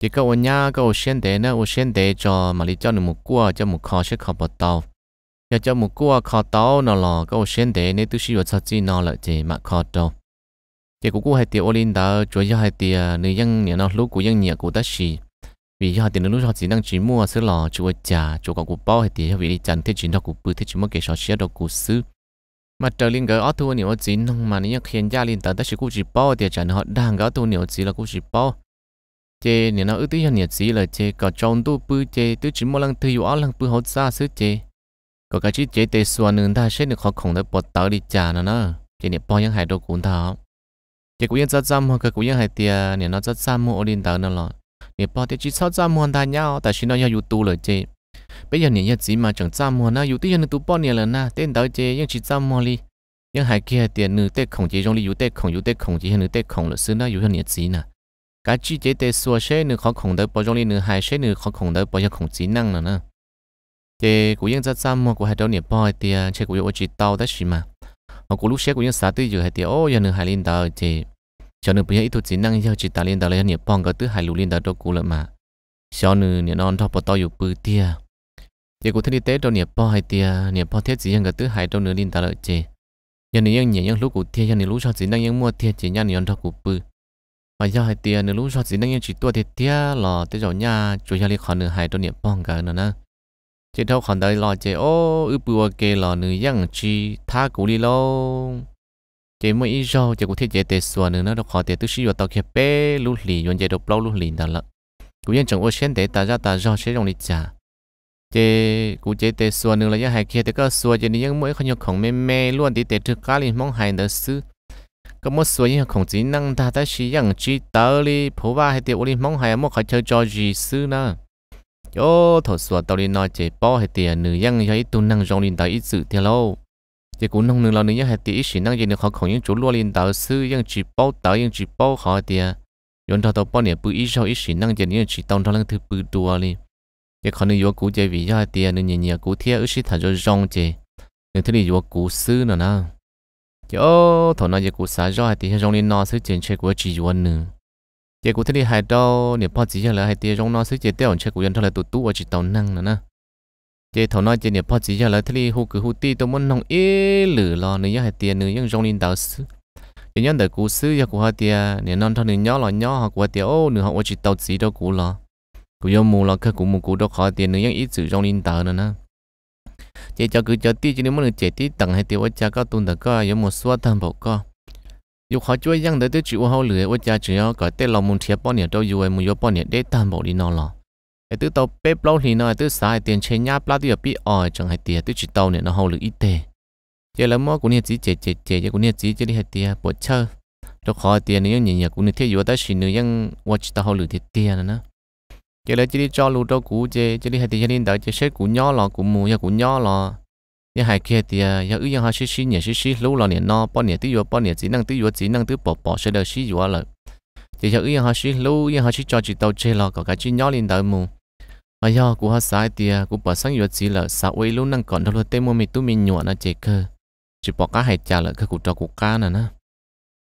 chỉ có ông nhà, có ông xuyên đề nữa ông xuyên đề cho mà đi cho nó một cua, cho một kho sẽ kho bột tàu. Giờ cho một cua, kho tàu nó là có ông xuyên đề nên sĩ sử dụng chỉ nó lợ chỉ mà kho tàu chỉ cũng tiệt tiêu linh đó chủ yếu hai tiệt nếu dân nhà nó lúc của dân nhà của ta xì vì họ tiền lúc họ chỉ năng chỉ mua sữa lò chủ trà chủ có của bao hay tiêu vì đi chăn thế chỉ nó của bự thế chỉ mua cái sọ xe đồ của sữa mà trở lên cái ở thua nhiều chỉ nông mà nếu khiến gia linh đó ta chỉ cũng chỉ bao thì chẳng họ đang cái thu nhiều chỉ là cũng chỉ bao chế nếu nó ước tí nhiều chỉ là chế có trong tu bự chế tôi chỉ mua lần thứ yếu lần bự hậu xa sứ chế có cái chỉ chế tê xua nương ta sẽ được họ không được bật tàu đi trà nó nữa chế nè bao nhiêu hai đồ cũng thảo chế cũng yên rất chăm hoặc cái cũng yên hai tiền nếu nó rất chăm mua lên tàu nó là ta rồi bây giờ nè gì mà chẳng chăm mua nó yêu tí tu bao nhiêu lần na tên tàu chế nhưng chỉ chăm mua đi nhưng hai kia tiền nữ tê không chế trong đi yêu tê không yêu tê không chế nữ tê không là xứ nó yêu nhiệt gì nè cái chi chế tê xua xe nữ khó không tới bao trong đi nữ hai xe nữ khó không tới bao nhiêu không trí năng nữa nè chế của những rất xăm của hai đâu nhiệt bao thì chế của những chỉ tàu đó xí mà họ của lúc xe của những xã tư giờ hay thì ô giờ nữ hai linh tàu chế cho nên bây giờ ít tu năng giao chỉ ta liên tàu lấy nhiệt bao cái thứ hai lũ liên tàu đâu cũ là mà. Cho nên nhiệt non thọ bao bự tia. Chế của thiên tế đâu nhiệt bao hai tia? Nhiệt bao thiết chỉ những cái thứ hai đâu nữ liên tàu lợi chế giờ nữ những nhiệt những lúc của tia giờ nữ lúc sau trí năng những mua tia, chỉ nhau nữ non thọ của bự. Mà giờ hai tia nữa lúc sau chỉ năng chỉ tua thì tia lò tới rồi nha, chủ gia liên còn nữa hai đôi niệm bong cái nữa nè chỉ thâu còn đây lò chế ô, ư bự ok lò nữa yang chỉ tha cũ đi lâu chỉ mới ít rau chỉ có thiết chế tế xua nữa, nó được khó tế tức sĩ vào tàu kia bé lú lì yon chế được bao lú lì đó là cũng như chẳng có xem để ta ra ta rau sẽ dùng đi trả chế cũng chế tế xua nữa là do hai kia tế có xua chế những mỗi không nhiều không mê mê luôn thì tế thực cá liền mong hai nữa sư có một số những khổng chỉ năng ta ta sử dụng chỉ tờ li phổ ba hay từ linh mong hai một khai chơi cho gì sư nữa yo thổ xua tàu li nói chế bao hay tế nữ yang hay tu năng dùng linh tới ít sự theo lâu thì cũng nông nương là nữ yang hay tỷ ít năng gì nữa họ không những chủ lo linh đạo sư những chỉ bao tờ những chỉ bao họ thì yon thao tàu bao nhiêu bự ít sau ít năng gì nữa chỉ tông thao lăng thứ bự đua li chỉ còn nữ yo cú chơi vì do tiền nữ nhiều nhiều cú thiệt ít sĩ thà cho rong chơi nữ thứ này yo cú sư nữa nè chỗ thằng nó giờ cụ xả ra thì rong lên nó sư chơi chơi của chỉ yuan nữa giờ thứ này hai đâu nếu bao chỉ là hai tỷ rong nó sư chơi tiêu chơi của yon thao là tụt tụt chỉ tàu năng nữa nè chị thầu nói chị nhập chỉ cho lời thì hô cứ hô ti, tôi muốn nông ế lử lo nữa hạt tiền nữa nhưng trong linh đạo sư chị nhớ đời cú sư cho cú họ tiền nè non thôi nửa nhỏ lo nhỏ họ cú tiền ô nửa họ chỉ tàu chỉ đâu cú lo. Cú yêu mù lo cơ cú mù cú đâu khó tiền nữa nhưng ít sự trong linh đạo nữa nè. Chị cho cứ cho ti chị nếu muốn chị ti tặng hay tiền ô cha có tuần đời có yêu một số thằng bộ có. Yêu khó chơi nhưng đời tôi chịu hậu lười ô cha chỉ có cái tên lòng muốn thiệp bao nhiêu đâu yêu em muốn bao nhiêu để thằng bộ đi nó lo cái tứ tàu bê lâu thì nó tứ sai tiền chơi nhát lá tứ ở bị ỏi chẳng hay tiền tứ chỉ tàu này nó hầu lực ít tệ giờ là mò cũng như chỉ chơi chơi chơi, giờ cũng như chỉ chơi đi hay tiền bộ chơi cho khó tiền này nhỉ nhỉ cũng nhiệt thiếu tới xin nữa nhưng watch ta hầu lực thì tiền nữa giờ là chỉ đi cho lú cho cũ chơi, chế đi hay tiền đi đợi chơi xếp cú nhỏ lò cú mù giờ cú nhỏ lò. Giờ hay kia tiền giờ ư giờ hai xí xí nhỉ xí xí lú lò nhỉ nó bao nhiêu tứ vừa bao nhiêu chỉ năng tứ vừa chỉ năng tứ bỏ bỏ sẽ đợi xí vừa là chỉ giờ ư giờ hai xí lú giờ hai xí cho chỉ tàu chơi lò có cái chỉ nhỏ lên đầu mù ai yo cú hát sai thì cú bỏ sang vừa chỉ là sao ấy luôn năng còn đâu là tên mua mi tu mi nhọ nó chế cơ chỉ bỏ cá hay trả lại cái cú cho cú cá nè nè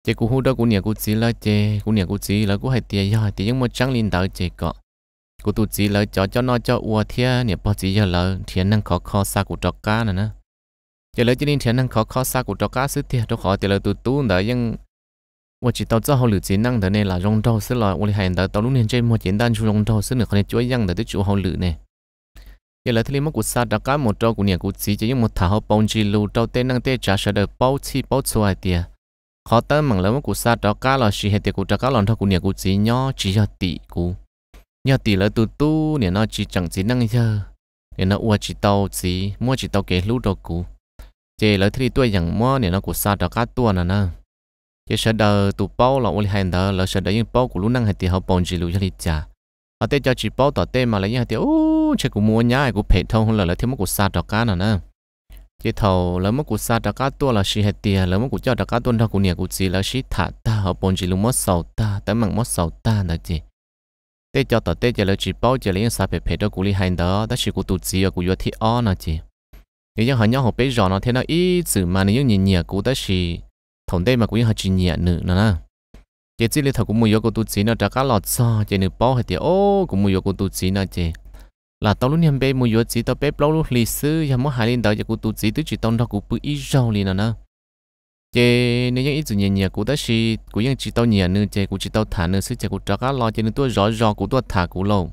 chế cú hú đó cú nhẹ cú chỉ là chế cú nhẹ cú chỉ là cú hay tiền yo thì nhưng mà trắng linh đạo chế cọ. Cú tu chỉ là cho cho nó cho uo thia nè bỏ chỉ giờ là thiền năng khó khó xa cú cho cá nè nè giờ lấy cho nên thiền năng khó khó xa cú cho cá sứ thia đâu khó thì là tu tu đỡ nhưng 我知道最后日子năng的呢là rong đâu是là 我哋系到lúc年这么简单就 rong đâu 是呢可能做样的都做好日呢。giờ là thế mà cụ sa đặc cá một trâu cụ nhà cụ chỉ chỉ một thảo bông chỉ lù trâu tên năng tên trả sợ được bao chi bao xuôi tiệt khó tới mảng lớn cụ sa đặc cá là chỉ hệ tiệt cụ đặc cá lần thôi cụ nhà cụ chỉ nhỏ chỉ cho tỷ cụ nhớ tỷ là tu tu nè nó chỉ chẳng chỉ năng giờ nè nó ua chỉ tàu chỉ mua chỉ tàu cái lú đồ cũ chế là thì tôi chẳng mua nè nó cũng xa đó cá tua nè nè chế sợ đờ tụ bao là uli hành đờ, là sợ đờ những bao của lũ năng hay thì họ bòn chỉ lú cho đi trả. Ở đây cho chỉ bao tỏ tên mà lấy như thì ô chỉ cũng mua nhá cũng phải thông là lấy thêm một của xa đó cá nữa nè. Cái thầu lấy một của xa đó cá tua là xí hay tiền lấy một của cho đó cá tua thằng của nhiều của gì là xí thả ta họ bòn chỉ lú mất sầu ta, tới mặn mất sầu ta nè chị. Tê cho tỏ tê cho lấy chỉ bao cho lấy những sa phải phải đó cũng lấy hành đó đó chỉ cũng tụt gì cụ yo thi o nè chị. Nếu như họ nhau họ bây giờ nó thế nào ít sự mà nếu như nhẹ cũng đó chỉ thằng đây mà cụ họ chỉ nhẹ nữa nè. Chị chỉ lấy thằng cụ mua yo cụ tụt nó trả cá lọt sao chị nữa bao hay thì ô cụ mua yo cụ tụt gì nè là tao lúc nhầm bé mua yo chỉ tao bé bao lúc lịch sử ya mua hai linh đó cho cái tu gì tụi chỉ tao đó cụ bự ít rau liền nè chế nếu như ít nhiều nhiều cũng đã xì, cũng những chỉ tao nhiều nữa chế cũng chỉ tao thả nữa xí chế cũng trả cả lọt chế nữa tôi rõ rõ cũng tôi thả cũng lâu.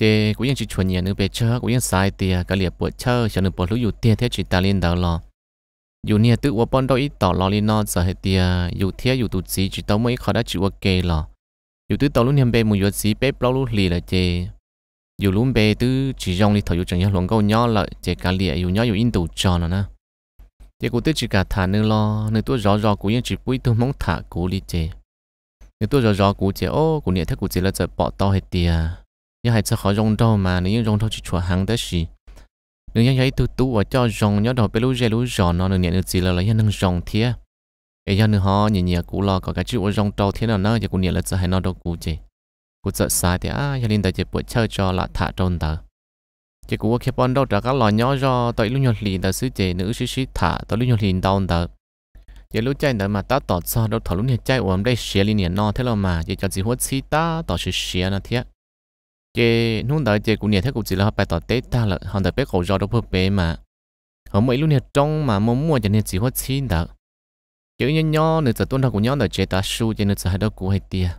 Chế cũng những chỉ chuẩn nhiều nữa về chơi cũng những sai tiền cái liệp bộ chơi cho nên bữa lúc อยู่ tiền thế chỉ ta lên đó lo dù nia tự của bọn đôi tỏ lo li nó giờ hết tia, dù thiết dù tụt gì chỉ tao mới khó đã chịu ok lò. Dù tự tao luôn nhầm bê mùi yuột gì bếp bao lúc lì là chê. Dù luôn bê tự chỉ dòng li thầu dù chẳng nhớ luận câu nhỏ là chê cả lìa dù nhỏ dù in tụ trò nó chê cụ tự chỉ cả thả nữa lo nữa tôi rõ rõ cụ yên chỉ bui tôi mong thả cụ li chê. Nữa tôi rõ rõ cụ chê, ô cụ nia thế cụ chỉ là giờ bỏ to hết tia. Nhưng hai sợ khó rong đâu mà, nếu rong đâu chỉ chua hàng đó gì nếu như vậy tôi tu ở cho rong nhớ đầu bé lú dê lú giò nó nên nhận nữa chỉ là lấy nâng rong thía. Ấy cho nữa họ nhẹ nhẹ cũ lo, có cái chữ rong trâu thế nào nó giờ cũng nhận là sẽ hay nó đâu cũ chứ cũ sợ sai thì à gia đình ta chỉ bữa chơi cho là thả trôn ta chỉ cũ khi bọn đâu, trả các lò nhỏ cho tới lúc nhỏ liền ta xứ chế nữ xí xí thả, tới lúc nhỏ liền đau ta giờ lúc chạy đỡ mà ta tỏ sao đâu thằng lúc nhỏ chạy uống đây xé liền nó thế là mà, giờ cho gì hốt xí ta tỏ xí xé nó thế chế nung đợi chế cũng nhiệt thế cũng chỉ là họ bài tỏ tết ta là họ đợi bé khẩu do đâu phơi bé mà. Họ mấy lúc nhiệt trong mà mua mua cho nên chỉ hốt chín đỡ chế nhỏ nhỏ nữa giờ tuân thằng cũng nhỏ đợi chế ta su cho nên giờ hai đâu cũng hay tia.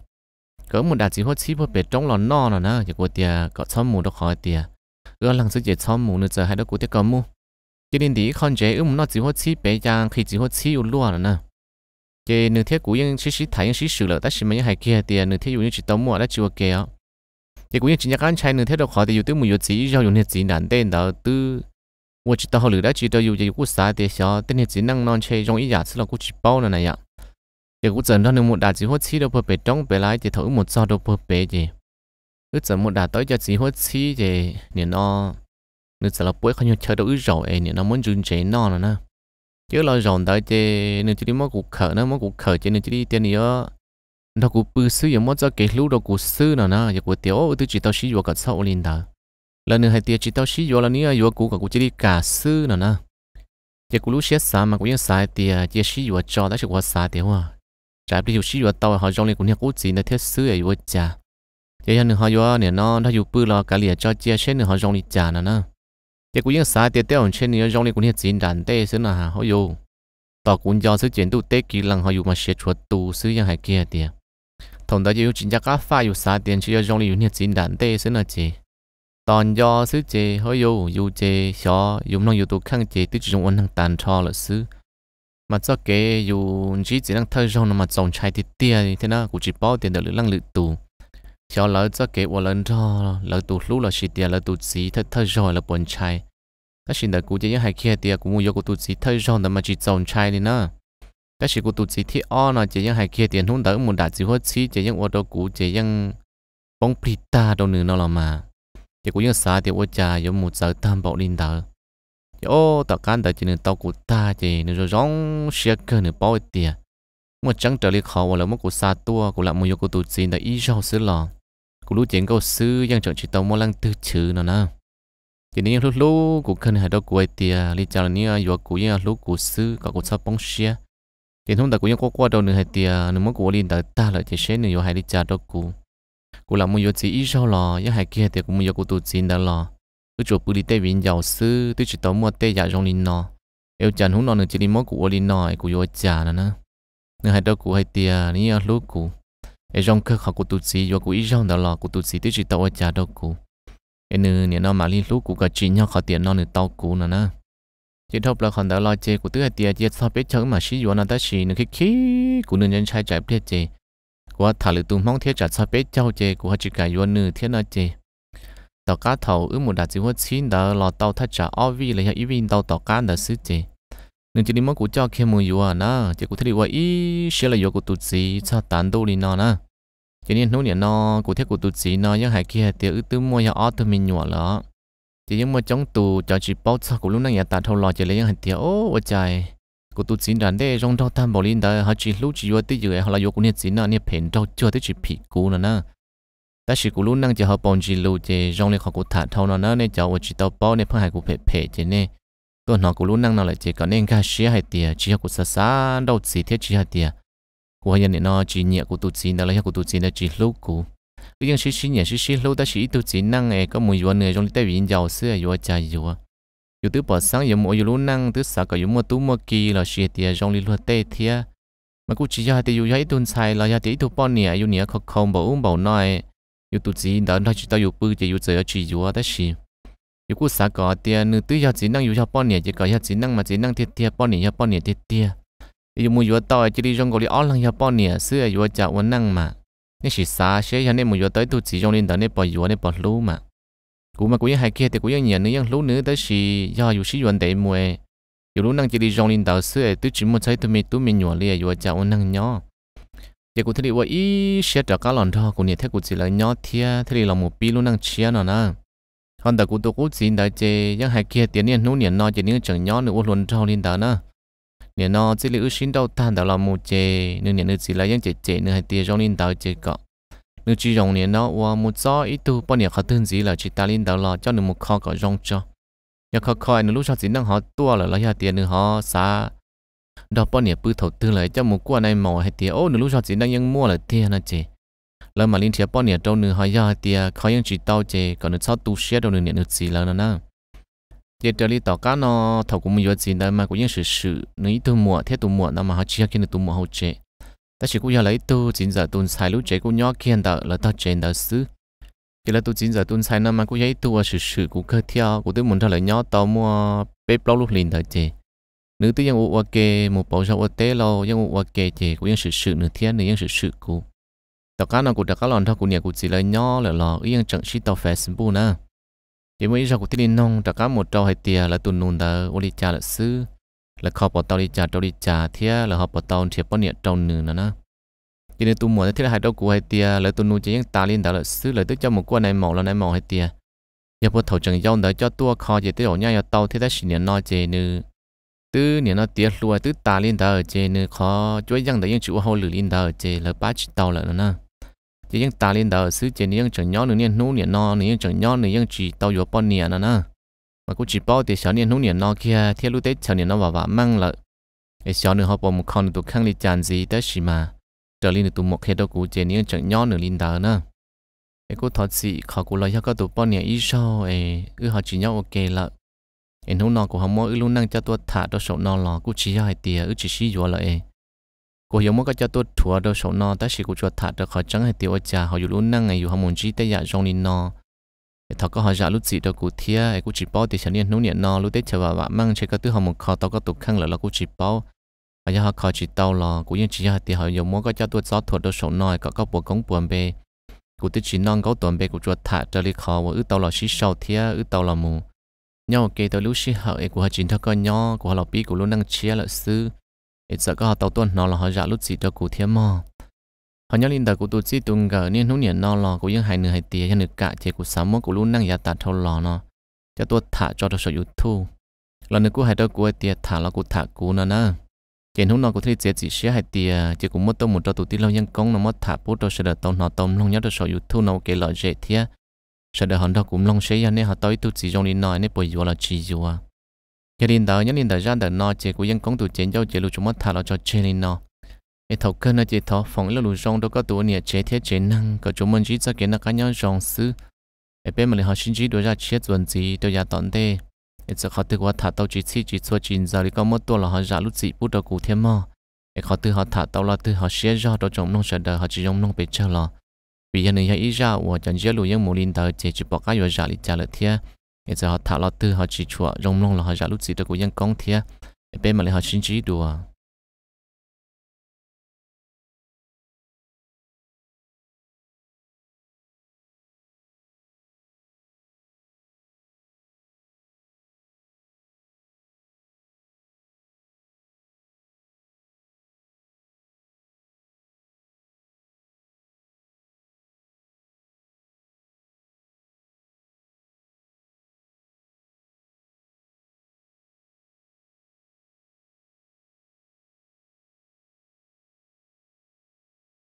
Cỡ một đạt chỉ hốt chín phơi bé trong lò no rồi nè chỉ của tia có xong mù đâu khỏi tia. Ưa lăng sự chế chọn mù nữa giờ hai đứa cụ tiết cầm mù. Chế nên đi con chế ư nó chỉ hốt chi bé giang khi chỉ hốt chi u lúa nữa nè chế nửa thế cũng nhưng xí xí thấy những xí sự là ta chỉ mà những hai kia tia nửa thế dùng như chỉ tao mua đã chưa kéo chế cũng những chỉ nhắc anh trai nửa thiết đâu khỏi thì dùng từ một dùng chỉ do dùng những chỉ难点的từ 我知道后来知道有有股啥的小，等你只能拿去用一牙齿了，估计包了那样。也股真的能木打只好吃到不被中被来，就头木早都不被的。ư giờ một đà tới cho chỉ hốt xí thì nè nó nếu giờ là bữa không nhiều chơi đâu ư rồi nè nó muốn dừng chế nó nè chứ là rồi tới thì nếu chỉ đi mua cục khở nó mua cục khở cho nên chỉ đi tiền nữa Nó cũng bự sư giờ mất cho cái lũ đó cũng sư nè nè giờ cũng tiểu tôi chỉ tao xí vô cả sau lên đó lần nữa hai tiền chỉ tao xí vô là nữa vô cục cũng chỉ đi cả sư nè nè giờ cũng lú xé xa mà cũng như sai tiền giờ xí vô cho đó chỉ có xa tiền hoa trái bây giờ xí vô tao họ trong lên cũng như cục gì nó thiết sư ở vô cha giờ hiện họ vô nè nó nó dùng bự là cả liền cho chia nữa họ trong đi trả nè nè giờ cũng như xã tiệt tiêu trên nữa trong đi cũng như diễn đàn tê xứ nào họ vô tao cũng do sự chuyển tu tê kỹ lần họ dùng mà sẽ chuột tu sư như hai kia tiệt tiền chỉ trong đàn xứ do dùng năng năng tàn cho là sự mà cái dùng chỉ chỉ năng thay rong mà trồng trái thì tia thế nào cũng chỉ bao tiền được năng lực tù cho lỡ cho kế của lần cho lỡ tụ lú là chỉ tiền lỡ tụ chỉ thật thay rồi là buồn trai các xin đời cụ chỉ hai kia tiền cũng mua của tụ chỉ thật rồi mà chỉ trồng trai thì nữa các sĩ của tụ gì thì o nó chỉ những hai kia tiền không đỡ muốn đạt chỉ hết chỉ chỉ những ô tô cụ chỉ những bóng pita đâu nữa nó là mà. Chỉ cũng những xã thì ô cha giống một giờ tam bảo linh đỡ ô, tao can đỡ chỉ nên tao cụ ta chỉ nên rồi rong xe cơ nữa bao tiền một chẳng trở lại khó là một cụ xa tua cụ làm một của tụ gì là ý rau xứ lò. Cú lú chuyện câu sư yang chọn chỉ tàu mua lăng tư chữ nó nè. Chỉ nên lúc lúc cú khăn hay đó cú ấy tiề lý cho nên là cú yang lúc cú sư có cú sao bóng xia chỉ thông ta của những qua qua đầu nữa hay tiền nửa mà của liên tới ta lại thì sẽ nữa hay đi trả đó cũ. Cú làm một chỉ ít sau lò những hai kia thì cũng một của tổ tiên đó lò. Tôi chụp bự đi tây viên giàu sư tôi chỉ tàu mua tây giả trong linh nọ yêu chẳng húng nọ nữa chỉ đi mất của linh nọ của yêu trả nữa nè nữa hai đó cũ hay tiền ní lúc cũ. Ở rong cơ học của tụt gì do của ít rong đó lò, của tụt gì tôi chỉ tao ở trả đâu cụ e nữ nè nó mà liên lúc cũ cả chỉ nhau họ tiền nó nửa tao cũ nữa nữa chỉ thọc là còn đã lo chơi của tứ tiền chỉ so biết chớ mà sử dụng nó ta chỉ nữ khi khi của nên nhân trai trái biết chơi của thả lực tung mong thiết trả so biết châu chơi của họ chỉ cả yuan nữ thiết nó chơi tàu cá thầu ước một đạt chỉ hoa chín đã lo tàu thắt trả ở vì là ý viên tàu tàu cá đã xứ chơi nên chỉ đi mất của cho khi mua yếu nó chỉ của thế là ý sẽ là yếu của tụt gì cho tán đô đi nó nè chỉ nên nói nó của thiết của tụt gì nó những hai kia thì ước tư mua nhà ở từ mình nhỏ lắm chỉ những mà chống tù cho chỉ bao cho của lúc này nhà ta thâu lò chỉ lấy những hạt tiền ô ôi trời cô tu chín đàn đây trong thâu tham bảo linh đó họ chỉ lúc chỉ yếu tới giờ họ là vô của nhiệt chín nó nhiệt phèn trâu chưa tới chỉ phì cú nữa nè, ta chỉ của lúc nãy chỉ họ bòn chỉ lưu chỉ trong này họ của thả thâu nó nên cho chỉ tao bao nên phải hai của phê phê chỉ nè, tôi nói của lúc nãy nó lại chỉ có nên cái xí hay tiền chỉ của sa sa đâu chỉ thiết chỉ hay tiền của hiện nó chỉ nhẹ của tu chín đó là của tu chín là chỉ lúc của bây giờ xí xí xí xí lâu ta xí tu chỉ năng này có mùi vừa nửa trong tay vì giàu xưa vừa chạy vừa dù tứ bỏ sáng dù mỗi lú năng tứ sợ cả dù mua tú mua kỳ là xí tiề trong li lúa tê thia mà cũng chỉ cho thì dù thấy tuần xài là cho thì tu bao nè dù nè không không bảo bảo nói dù tu chỉ đã nó chỉ tao dù bự chỉ dù chơi chỉ dù ta xí dù cũng sợ cả tiền nữ tứ cho chỉ năng dù cho bao nè chỉ cả chỉ năng mà chỉ năng thiệt thiệt bao nè cho bao nè thiệt thiệt dù mua vừa tao chỉ đi trong cái li áo lăng cho bao nè xưa vừa chạy vẫn năng mà 你是啥些呀？你没有对都集中领导，你不有你不路嘛？古嘛古样还记得古样年你样路呢？但是要有些问题么？有路能这里中领导是对只么在对面对面原理有叫我能鸟。giờ cụ thấy vợ ý sẽ trở cá lòn thọ cụ nhẹ thế cụ chỉ là nhỏ thia thế là một pi luôn năng chia nó nè còn tại cụ tôi cũng chỉ đại chế những hai kia tiền niên nô niên nó chỉ nên chẳng nhỏ nữa luôn thọ linh đạo nè nhà nó chỉ lưu xin đâu tan đó là một chế nên nhà nó chỉ là những chế chế nên hai tiền trong linh đạo chế cọ. Nếu chỉ dùng nhà nó và một số ít tu bao nhiêu khó thương gì là chỉ ta linh đạo là cho nên một kho có dùng cho. Nhà kho kho nữa lúc sau chỉ năng họ tua là lấy tiền nên họ xả. Đó bao nhiêu bự thầu tư lại cho một quan này màu hay tiền. Ô nữa lúc sau chỉ năng những mua là tiền là chế lỡ mà linh thiệp bao nhiêu trong nữa hay ya tiền khó những chỉ tao chê, còn nữa sau tu sửa đâu nữa nữa chỉ là nó nè giờ trở đi tàu cá nó thầu cũng nhiều gì đó mà cũng những sự sự nếu tụ mùa thế tụ mùa nó mà họ chỉ chia kia tụ mùa hậu chế ta chỉ cũng giờ lấy tu chính giờ tuần sai lúc chế cũng nhỏ kia đó là ta chế đó xứ chỉ là tôi chính giờ tuần sai nó mà cũng giấy tu sự sự cũng khơi theo cũng tôi muốn thằng lại nhỏ tàu mua bếp bao lúc liền thời chế nữ tư dân ua kê một bộ sau tế lâu dân ua kê chế cũng những sự sự nữ thiên nữ những sự sự cũng tàu cá nó cũng đã cá lần thao cũng nhà cũng chỉ là nhỏ là lo yêu chẳng chỉ tàu facebook nữa thì mới ra của tin nông tất cả một trâu hay tiề là tuần nôn đã ô đi cha là sư là khó bỏ tao đi cha tao đi cha thế là họ bỏ tao thiệp bỏ nhẹ trâu nửa nữa nè nên tôi muốn thế là hai đâu của hai tiề là tuần nôn chỉ những ta liên đã là sư là tức cho một quan này mỏ là này mỏ hay tiề giờ bộ thầu chẳng dòng đã cho tua khó chỉ tới ổ nhau giờ tao thế đã xin nhận nói chê nư tứ nhận nó tiếc ta liên đã ở chê nư khó chúa đã những chủ hậu lử liên đã ở là ba chỉ tao là nữa nè chỉ những ta lên đó xứ trên những chẳng nhỏ nữa nên nú nhà những chẳng nhỏ nữa những chỉ tàu vô bao nhiêu nữa nè. Mà cũng chỉ bao thì sáng niên nú nhà nó kia theo lúc tết sáng niên nó vào vào mang lại. Cái sáng nữa họ bỏ một con tụ khang gì tới mà. Trở lên tụ một đâu cũng trên những chẳng lên đó nè cái cô thật sự khó cũng là có tụ bao ít sao ấy ư họ chỉ nhau ok là em hôm nọ của họ mỗi năng cho tôi thả đó sổ lò cũng chỉ hai ư chỉ xí cô hiểu mỗi cái cho tôi thua đâu số nó ta chỉ có cho thả được họ trắng hay tiêu cha họ luôn năng ngày họ muốn chỉ tới nhà trong linh nó thọ có họ giả lúc gì đâu, cụ thia cũng chỉ bao thì chẳng nên nấu nhiệt nó lúc tết chờ bạn mang chơi cái thứ họ một khó tao có tụt khăn là cũng chỉ bao và giờ họ khó chỉ tao lò cũng như chỉ hai thì họ hiểu mỗi cái cho tôi gió thua đâu số nó có có buồn công buồn bề cụ tết chỉ non có tuần bề cụ cho thả cho đi khó và ư tao là xí sầu thia ư tao là mù. Nhau kể tới lúc xí hậu của họ chính thọ có nhau của họ lọc bí của luôn năng chia lợi sư ít sợ có họ tàu tuần nó là họ giả lúc gì cho cụ thiên mò. Họ nhớ linh đời của tụi chỉ tung gờ nên hú niệm nó lò của những hai nửa hai tía cho nửa cả chế của sáu mốt của luôn năng giả tạt thâu lò nó. Cho tôi thả cho tôi sở thu. Lần nữa của hai đứa của tía thả là của thả cụ nó nè chỉ hú nó của thấy chế chỉ xé hai tía, chỉ cụ mất tôi một cho tụi tí lâu nhân công, nó mất thả bút tôi sẽ đợi tàu nó tàu long nhớ tôi sở thu, nó kể lợi dễ thiệt sẽ đó họ đó cũng long sẽ nên họ tới tu chỉ trong đi nói, nên bồi dưỡng là chỉ dưỡng à gia đó đó những đó ra đời nó chỉ của dân công tụ chiến giao chỉ lúc chúng mất thà là cho chơi lên nó cái thầu cơ nó chỉ thọ phòng là lúc rong đâu có tụ nhiệt chế thiết chế năng, có chúng mình chỉ cho cái nó cá nhau rong sư cái bên mà họ xin chỉ đưa ra chế chuẩn gì tôi ra tận đây cái giờ họ tự qua thả tàu chỉ chỉ chỉ cho chín giờ thì có một tuổi là họ giả lúc gì bút đầu cụ thêm mò. Cái họ tự họ thả tàu là tự họ xé ra đó trong nông sản đời, họ chỉ dùng nông bị chờ lo. Vì giờ này ý ra và chẳng chỉ lùi những mù linh tờ, chỉ chỉ bỏ cái vừa giả lịch trả lời thia bây giờ họ thảo luận tư, họ chỉ chùa rong long là họ giả lúc gì đó của dân công thiệt bên mà lại họ xin chỉ đùa.